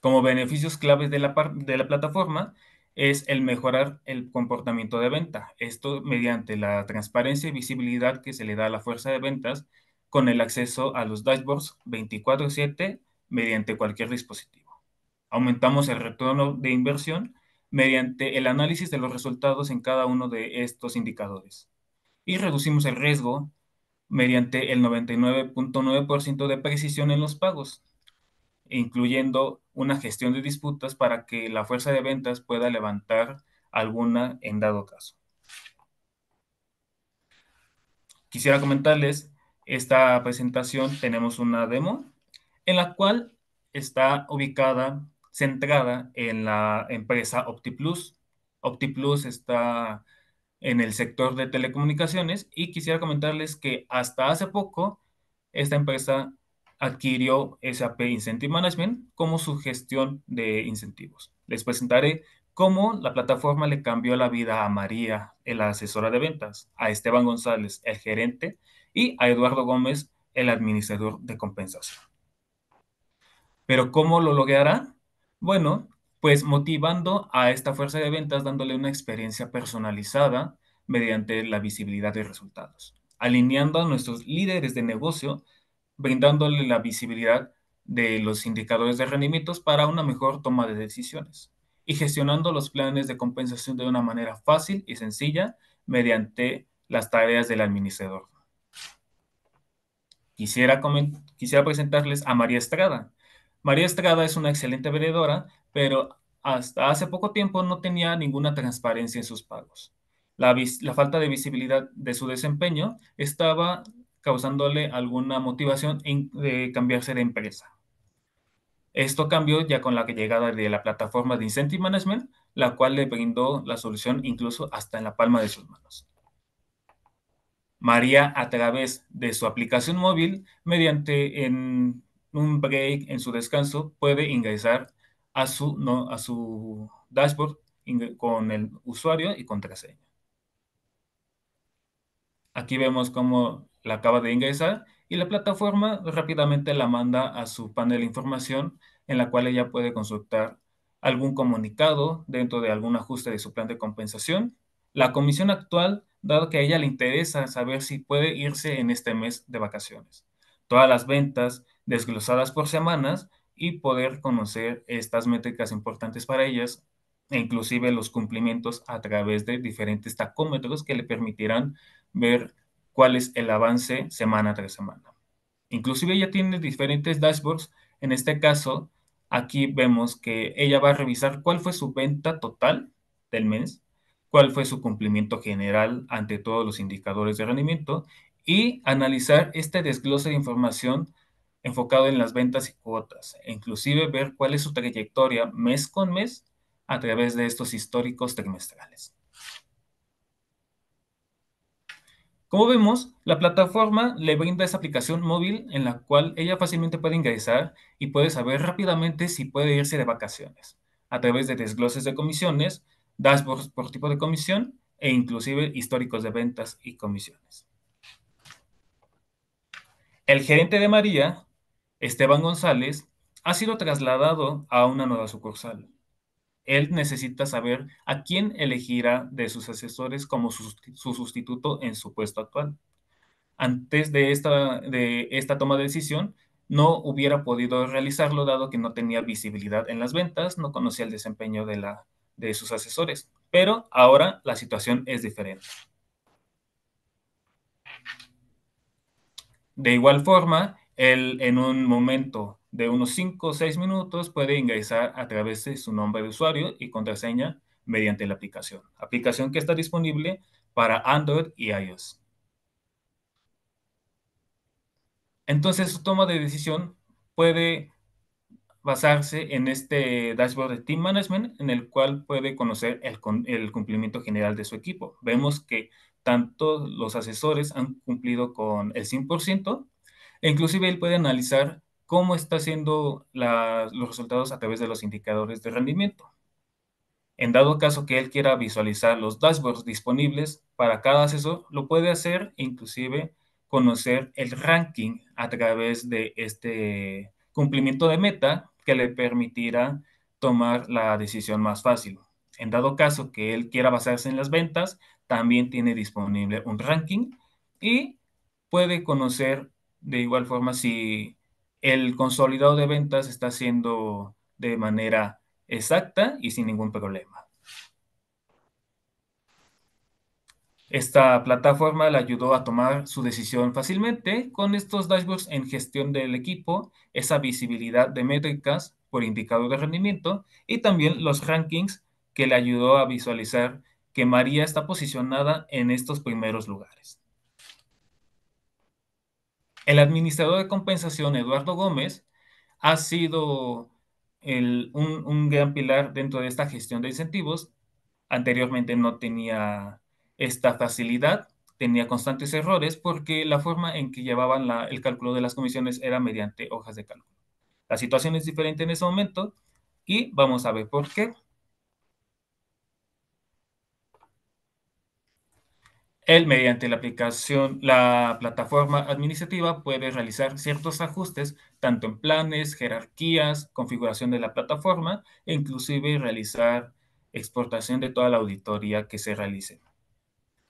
Como beneficios claves de la, de la plataforma es el mejorar el comportamiento de venta. Esto mediante la transparencia y visibilidad que se le da a la fuerza de ventas con el acceso a los dashboards 24/7 mediante cualquier dispositivo. Aumentamos el retorno de inversión mediante el análisis de los resultados en cada uno de estos indicadores. Y reducimos el riesgo mediante el 99.9% de precisión en los pagos, incluyendo una gestión de disputas para que la fuerza de ventas pueda levantar alguna en dado caso. Quisiera comentarles esta presentación tenemos una demo en la cual está ubicada, centrada en la empresa OptiPlus. OptiPlus está en el sector de telecomunicaciones y quisiera comentarles que hasta hace poco esta empresa adquirió SAP Incentive Management como su gestión de incentivos. Les presentaré cómo la plataforma le cambió la vida a María, la asesora de ventas, a Esteban González, el gerente, y a Eduardo Gómez, el administrador de compensación. Pero ¿cómo lo logrará? Bueno, pues motivando a esta fuerza de ventas dándole una experiencia personalizada mediante la visibilidad de resultados, alineando a nuestros líderes de negocio, brindándole la visibilidad de los indicadores de rendimientos para una mejor toma de decisiones y gestionando los planes de compensación de una manera fácil y sencilla mediante las tareas del administrador. Quisiera, quisiera presentarles a María Estrada. María Estrada es una excelente vendedora, pero hasta hace poco tiempo no tenía ninguna transparencia en sus pagos. La, la, falta de visibilidad de su desempeño estaba causándole alguna motivación de cambiarse de empresa. Esto cambió ya con la llegada de la plataforma de Incentive Management, la cual le brindó la solución incluso hasta en la palma de sus manos. María a través de su aplicación móvil, mediante en un break en su descanso, puede ingresar a su, no, a su dashboard con el usuario y contraseña. Aquí vemos cómo la acaba de ingresar y la plataforma rápidamente la manda a su panel de información en la cual ella puede consultar algún comunicado dentro de algún ajuste de su plan de compensación, la comisión actual dado que a ella le interesa saber si puede irse en este mes de vacaciones. Todas las ventas desglosadas por semanas y poder conocer estas métricas importantes para ellas e inclusive los cumplimientos a través de diferentes tacómetros que le permitirán ver cuál es el avance semana tras semana. Inclusive ella tiene diferentes dashboards. En este caso, aquí vemos que ella va a revisar cuál fue su venta total del mes cuál fue su cumplimiento general ante todos los indicadores de rendimiento y analizar este desglose de información enfocado en las ventas y cuotas, e inclusive ver cuál es su trayectoria mes con mes a través de estos históricos trimestrales. Como vemos, la plataforma le brinda esa aplicación móvil en la cual ella fácilmente puede ingresar y puede saber rápidamente si puede irse de vacaciones, a través de desgloses de comisiones, dashboards por tipo de comisión e inclusive históricos de ventas y comisiones. El gerente de María, Esteban González, ha sido trasladado a una nueva sucursal. Él necesita saber a quién elegirá de sus asesores como su, sustituto en su puesto actual. antes de esta, de esta toma de decisión no hubiera podido realizarlo dado que no tenía visibilidad en las ventas, no conocía el desempeño de, la, de sus asesores. Pero ahora la situación es diferente. De igual forma, él en un momento de unos 5 o 6 minutos puede ingresar a través de su nombre de usuario y contraseña mediante la aplicación. Aplicación que está disponible para Android y iOS. Entonces, su toma de decisión puede basarse en este dashboard de Team Management, en el cual puede conocer el, el cumplimiento general de su equipo. Vemos que tanto los asesores han cumplido con el 100%, e inclusive él puede analizar cómo está haciendo los resultados a través de los indicadores de rendimiento. En dado caso que él quiera visualizar los dashboards disponibles para cada asesor, lo puede hacer inclusive conocer el ranking a través de este cumplimiento de meta que le permitirá tomar la decisión más fácil. En dado caso que él quiera basarse en las ventas, también tiene disponible un ranking y puede conocer de igual forma si el consolidado de ventas está haciendo de manera exacta y sin ningún problema. Esta plataforma le ayudó a tomar su decisión fácilmente con estos dashboards en gestión del equipo, esa visibilidad de métricas por indicador de rendimiento y también los rankings que le ayudó a visualizar que María está posicionada en estos primeros lugares. El administrador de compensación, Eduardo Gómez, ha sido un, gran pilar dentro de esta gestión de incentivos. Anteriormente no tenía esta facilidad, tenía constantes errores porque la forma en que llevaban el cálculo de las comisiones era mediante hojas de cálculo. La situación es diferente en ese momento y vamos a ver por qué. Él, mediante la aplicación, la plataforma administrativa, puede realizar ciertos ajustes, tanto en planes, jerarquías, configuración de la plataforma, e inclusive realizar exportación de toda la auditoría que se realice.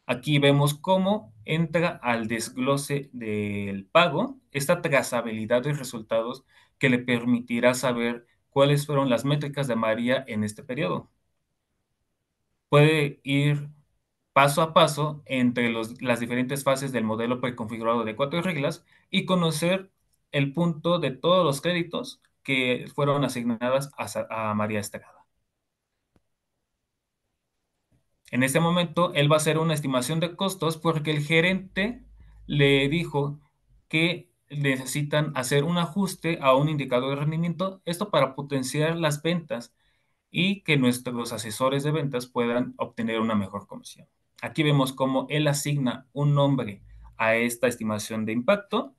Aquí vemos cómo entra al desglose del pago esta trazabilidad de resultados que le permitirá saber cuáles fueron las métricas de María en este periodo. Puede ir paso a paso entre las diferentes fases del modelo preconfigurado de cuatro reglas y conocer el punto de todos los créditos que fueron asignadas a, María Estrada. En este momento, él va a hacer una estimación de costos porque el gerente le dijo que necesitan hacer un ajuste a un indicador de rendimiento, esto para potenciar las ventas y que nuestros asesores de ventas puedan obtener una mejor comisión. Aquí vemos cómo él asigna un nombre a esta estimación de impacto.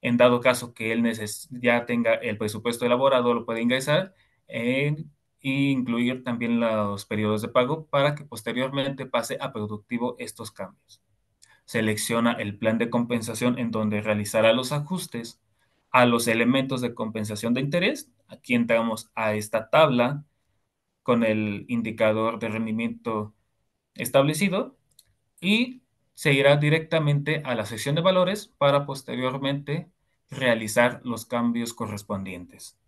En dado caso que él ya tenga el presupuesto elaborado, lo puede ingresar e incluir también los periodos de pago para que posteriormente pase a productivo estos cambios. Selecciona el plan de compensación en donde realizará los ajustes a los elementos de compensación de interés. Aquí entramos a esta tabla con el indicador de rendimiento establecido y se irá directamente a la sección de valores para posteriormente realizar los cambios correspondientes.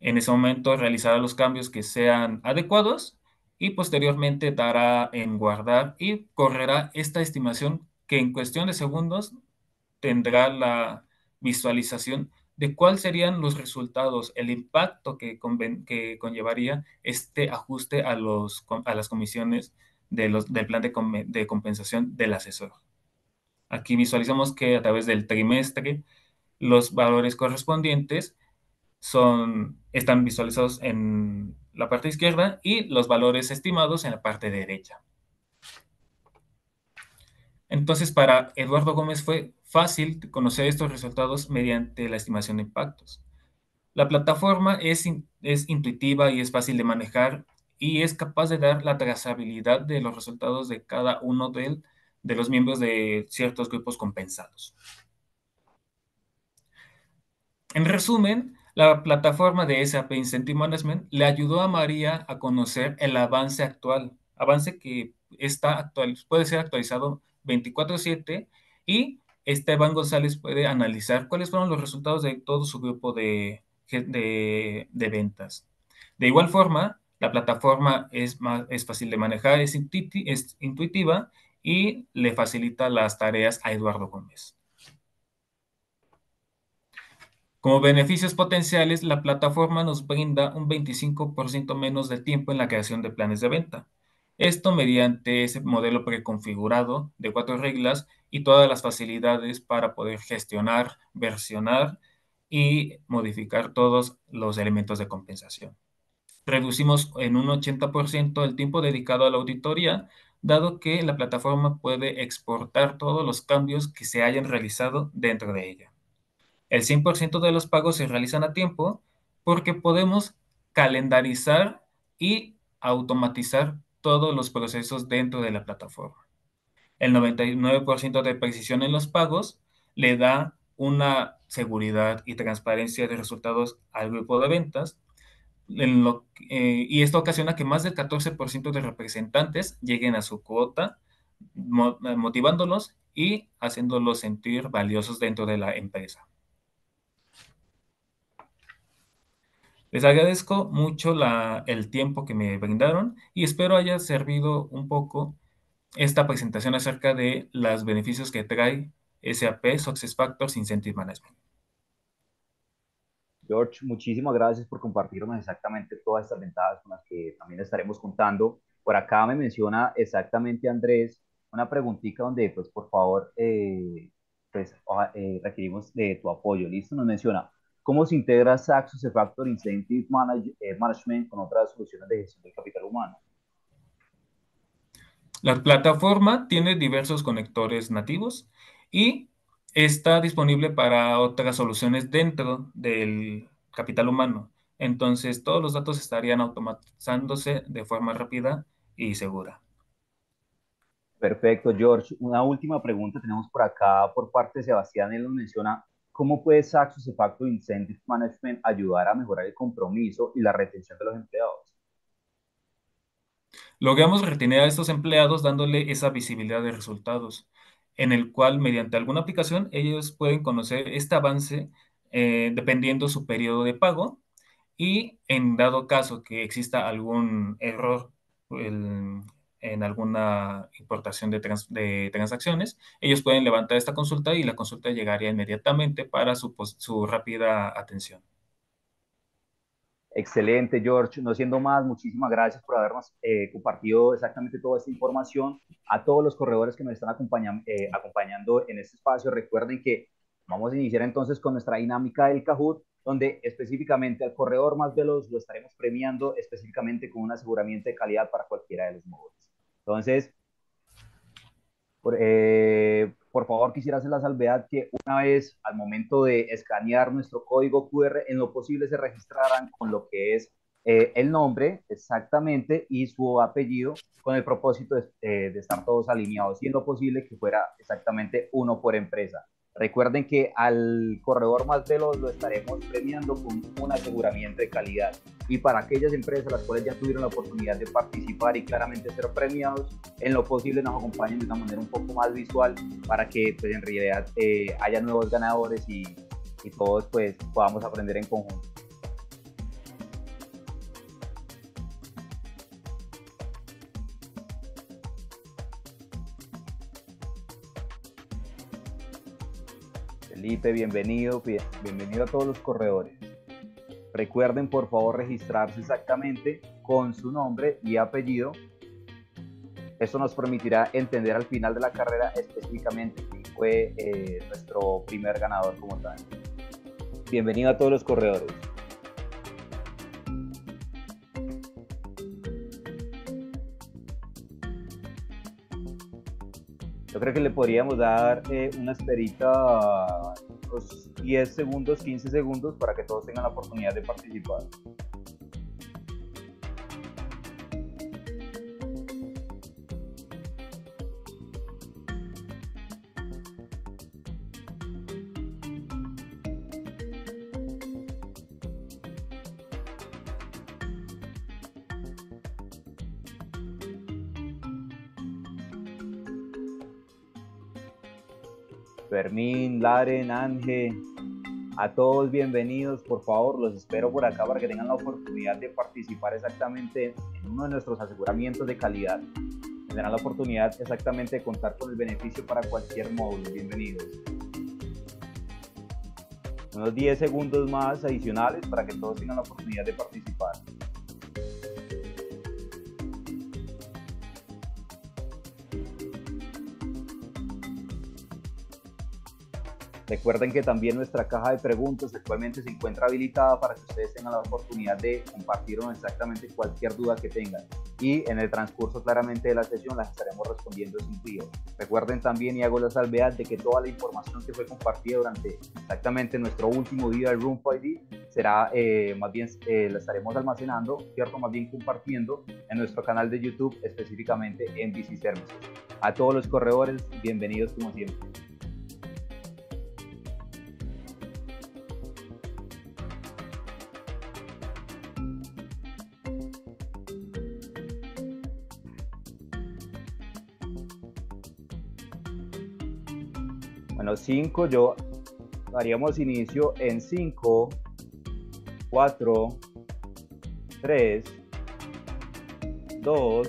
En ese momento realizará los cambios que sean adecuados y posteriormente dará en guardar y correrá esta estimación que en cuestión de segundos tendrá la visualización de cuáles serían los resultados, el impacto que, conllevaría este ajuste a, las comisiones del plan de, compensación del asesor. Aquí visualizamos que a través del trimestre los valores correspondientes están visualizados en la parte izquierda y los valores estimados en la parte derecha. Entonces, para Eduardo Gómez fue fácil conocer estos resultados mediante la estimación de impactos. La plataforma es, es intuitiva y es fácil de manejar y es capaz de dar la trazabilidad de los resultados de cada uno de los miembros de ciertos grupos compensados. En resumen, la plataforma de SAP Incentive Management le ayudó a María a conocer el avance actual, avance que está actual, puede ser actualizado 24/7 y Esteban González puede analizar cuáles fueron los resultados de todo su grupo de, de, ventas. De igual forma, la plataforma es, más, es fácil de manejar, es, es intuitiva y le facilita las tareas a Eduardo Gómez. Como beneficios potenciales, la plataforma nos brinda un 25% menos de tiempo en la creación de planes de venta. Esto mediante ese modelo preconfigurado de cuatro reglas y todas las facilidades para poder gestionar, versionar y modificar todos los elementos de compensación. Reducimos en un 80% el tiempo dedicado a la auditoría, dado que la plataforma puede exportar todos los cambios que se hayan realizado dentro de ella. El 100% de los pagos se realizan a tiempo porque podemos calendarizar y automatizar todos los procesos dentro de la plataforma. El 99% de precisión en los pagos le da una seguridad y transparencia de resultados al grupo de ventas, eh, y esto ocasiona que más del 14% de representantes lleguen a su cuota, motivándolos y haciéndolos sentir valiosos dentro de la empresa. Les agradezco mucho el tiempo que me brindaron y espero haya servido un poco esta presentación acerca de los beneficios que trae SAP Success Factors Incentive Management. George, muchísimas gracias por compartirnos exactamente todas estas ventajas con las que también estaremos contando. Por acá me menciona exactamente Andrés una preguntita donde, pues, por favor, eh, pues, eh, requerimos de tu apoyo. Listo, nos menciona, ¿Cómo se integra SAC Factor Incentive eh, Management con otras soluciones de gestión del capital humano? La plataforma tiene diversos conectores nativos y está disponible para otras soluciones dentro del capital humano. Entonces, todos los datos estarían automatizándose de forma rápida y segura. Perfecto, George. Una última pregunta tenemos por acá por parte de Sebastián. Él nos menciona ¿Cómo puede Saxos Factor Incentive Management ayudar a mejorar el compromiso y la retención de los empleados? Logramos retener a estos empleados dándole esa visibilidad de resultados, en el cual mediante alguna aplicación ellos pueden conocer este avance eh, dependiendo su periodo de pago y en dado caso que exista algún error el, en alguna importación de, transacciones, ellos pueden levantar esta consulta y la consulta llegaría inmediatamente para su, rápida atención. Excelente, George. No siendo más, muchísimas gracias por habernos eh, compartido exactamente toda esta información. A todos los corredores que nos están eh, acompañando en este espacio, recuerden que vamos a iniciar entonces con nuestra dinámica del Kahoot, donde específicamente al corredor más veloz lo estaremos premiando específicamente con un aseguramiento de calidad para cualquiera de los módulos. Entonces, eh, por, favor, quisiera hacer la salvedad que una vez al momento de escanear nuestro código QR, en lo posible se registraran con lo que es eh, el nombre exactamente y su apellido con el propósito de, eh, de estar todos alineados, siendo posible que fuera exactamente uno por empresa. Recuerden que al corredor más veloz lo estaremos premiando con un aseguramiento de calidad. Y para aquellas empresas las cuales ya tuvieron la oportunidad de participar y claramente ser premiados, en lo posible nos acompañen de una manera un poco más visual para que pues, en realidad eh, haya nuevos ganadores y, y todos pues podamos aprender en conjunto. Bienvenido, bienvenido a todos los corredores. Recuerden por favor registrarse exactamente con su nombre y apellido. Esto nos permitirá entender al final de la carrera específicamente quién fue eh, nuestro primer ganador como tal. Bienvenido a todos los corredores. Yo creo que le podríamos dar eh, una esperita, unos 10 segundos, 15 segundos para que todos tengan la oportunidad de participar. Fermín, Laren, Ángel, a todos bienvenidos, por favor, los espero por acá para que tengan la oportunidad de participar exactamente en uno de nuestros aseguramientos de calidad. Tendrán la oportunidad exactamente de contar con el beneficio para cualquier módulo. Bienvenidos. Unos 10 segundos más adicionales para que todos tengan la oportunidad de participar. Recuerden que también nuestra caja de preguntas actualmente se encuentra habilitada para que ustedes tengan la oportunidad de compartir exactamente cualquier duda que tengan. Y en el transcurso claramente de la sesión las estaremos respondiendo sin frío. Recuerden también y hago la salvedad de que toda la información que fue compartida durante exactamente nuestro último día del Room 5D será eh, más bien eh, la estaremos almacenando, cierto, más bien compartiendo en nuestro canal de YouTube específicamente en BC Services. A todos los corredores, bienvenidos como siempre. Bueno, 5, yo haríamos inicio en 5, 4, 3, 2.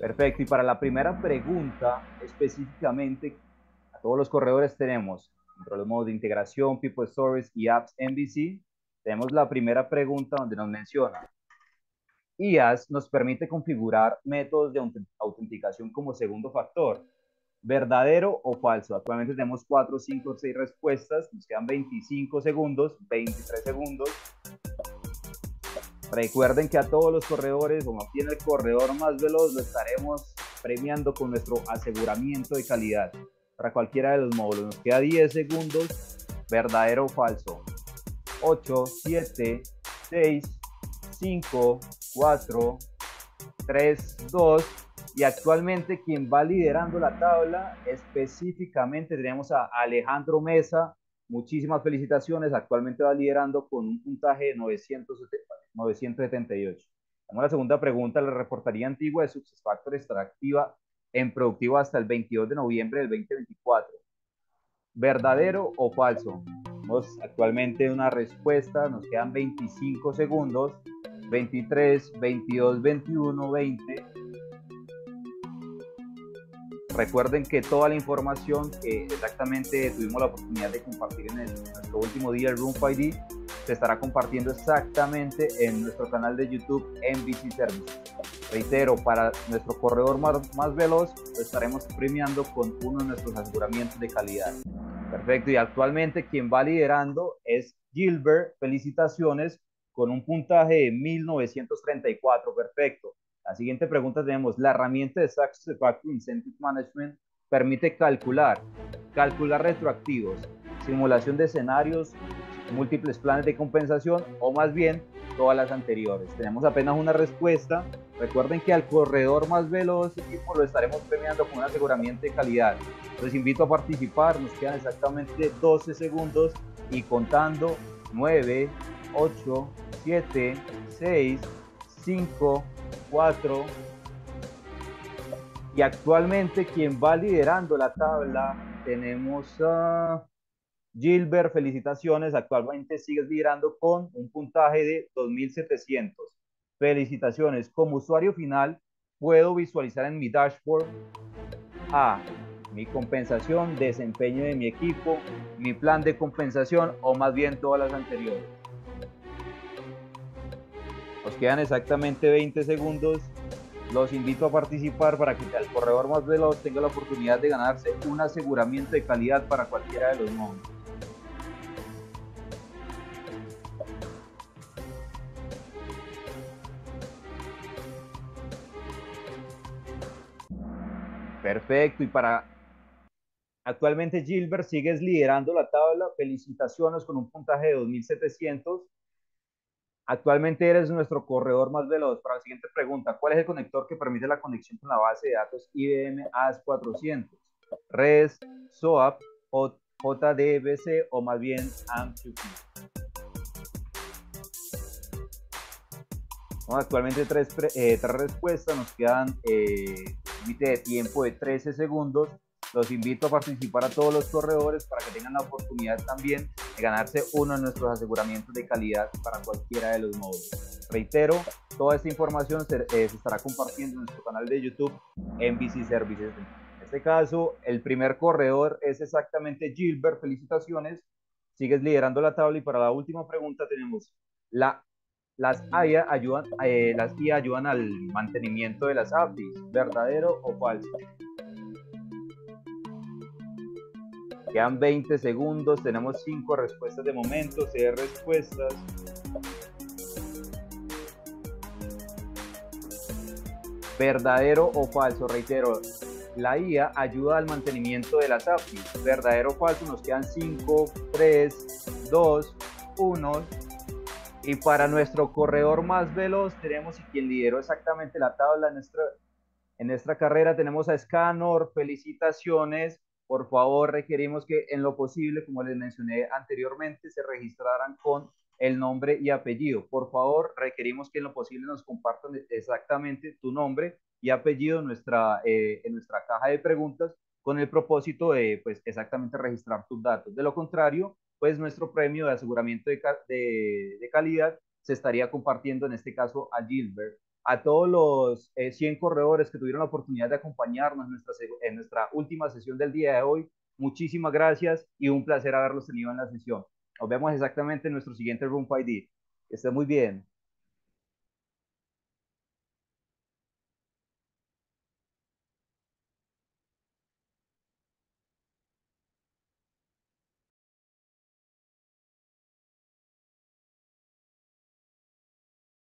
Perfecto. Y para la primera pregunta, específicamente, a todos los corredores tenemos, dentro de los de integración, People Stories y Apps MVC, tenemos la primera pregunta donde nos menciona, IAS nos permite configurar métodos de autenticación como segundo factor verdadero o falso. Actualmente tenemos 4, 5, 6 respuestas, nos quedan 25 segundos, 23 segundos. Recuerden que a todos los corredores, como en el corredor más veloz, lo estaremos premiando con nuestro aseguramiento de calidad para cualquiera de los módulos. Nos queda 10 segundos, verdadero o falso. 8, 7, 6, 5, 4, 3, 2, y actualmente quien va liderando la tabla específicamente tenemos a Alejandro Mesa. Muchísimas felicitaciones. Actualmente va liderando con un puntaje de 978. Como la segunda pregunta. La reportaría antigua de SuccessFactors estará activa en productivo hasta el 22 de noviembre del 2024. ¿Verdadero o falso? Tenemos actualmente una respuesta. Nos quedan 25 segundos. 23, 22, 21, 20. Recuerden que toda la información que exactamente tuvimos la oportunidad de compartir en, nuestro último día, el Room 5D, se estará compartiendo exactamente en nuestro canal de YouTube NBC Services. Reitero, para nuestro corredor más, más veloz, lo estaremos premiando con uno de nuestros aseguramientos de calidad. Perfecto, y actualmente quien va liderando es Gilbert. Felicitaciones con un puntaje de 1934. Perfecto. La siguiente pregunta tenemos, la herramienta de Success Factor Incentive Management permite calcular, calcular retroactivos, simulación de escenarios, múltiples planes de compensación o más bien todas las anteriores. Tenemos apenas una respuesta. Recuerden que al corredor más veloz lo estaremos premiando con un aseguramiento de calidad. Les invito a participar. Nos quedan exactamente 12 segundos y contando 9, 8, 7, 6, 5, 4. Y actualmente quien va liderando la tabla tenemos a Gilbert, felicitaciones, actualmente sigues liderando con un puntaje de 2700. Felicitaciones. Como usuario final, puedo visualizar en mi dashboard a mi compensación, desempeño de mi equipo, mi plan de compensación o más bien todas las anteriores. Nos quedan exactamente 20 segundos. Los invito a participar para que el corredor más veloz tenga la oportunidad de ganarse un aseguramiento de calidad para cualquiera de los módulos. Perfecto. Y para actualmente Gilbert sigues liderando la tabla. Felicitaciones con un puntaje de 2700. Actualmente eres nuestro corredor más veloz. Para la siguiente pregunta, ¿cuál es el conector que permite la conexión con la base de datos IBM AS400? REST, SOAP, JDBC o más bien AMQP. actualmente tres, eh, tres, respuestas, nos quedan eh, límite de tiempo de 13 segundos. Los invito a participar a todos los corredores para que tengan la oportunidad también de ganarse uno de nuestros aseguramientos de calidad para cualquiera de los modos. Reitero, toda esta información se, eh, se estará compartiendo en nuestro canal de YouTube NBC Services. En este caso, el primer corredor es exactamente Gilbert. Felicitaciones. Sigues liderando la tabla y para la última pregunta tenemos la las IA ayudan, eh, las IA ayudan al mantenimiento de las APIs, ¿verdadero o falso? Quedan 20 segundos, tenemos 5 respuestas de momento, 6 respuestas. ¿Verdadero o falso? Reitero, la IA ayuda al mantenimiento de las APIs. ¿Verdadero o falso? Nos quedan 5, 3, 2, 1. Y para nuestro corredor más veloz tenemos y quien lideró exactamente la tabla en nuestra, carrera tenemos a Scanor. Felicitaciones. Por favor, requerimos que en lo posible, como les mencioné anteriormente, se registraran con el nombre y apellido. Por favor, requerimos que en lo posible nos compartan exactamente tu nombre y apellido en nuestra, eh, caja de preguntas con el propósito de, pues, exactamente registrar tus datos. De lo contrario, pues nuestro premio de aseguramiento de, de, calidad se estaría compartiendo en este caso a Gilbert. A todos los 100 eh, corredores que tuvieron la oportunidad de acompañarnos en nuestra, en nuestra última sesión del día de hoy, muchísimas gracias y un placer haberlos tenido en la sesión. Nos vemos exactamente en nuestro siguiente Room ID. Que esté muy bien.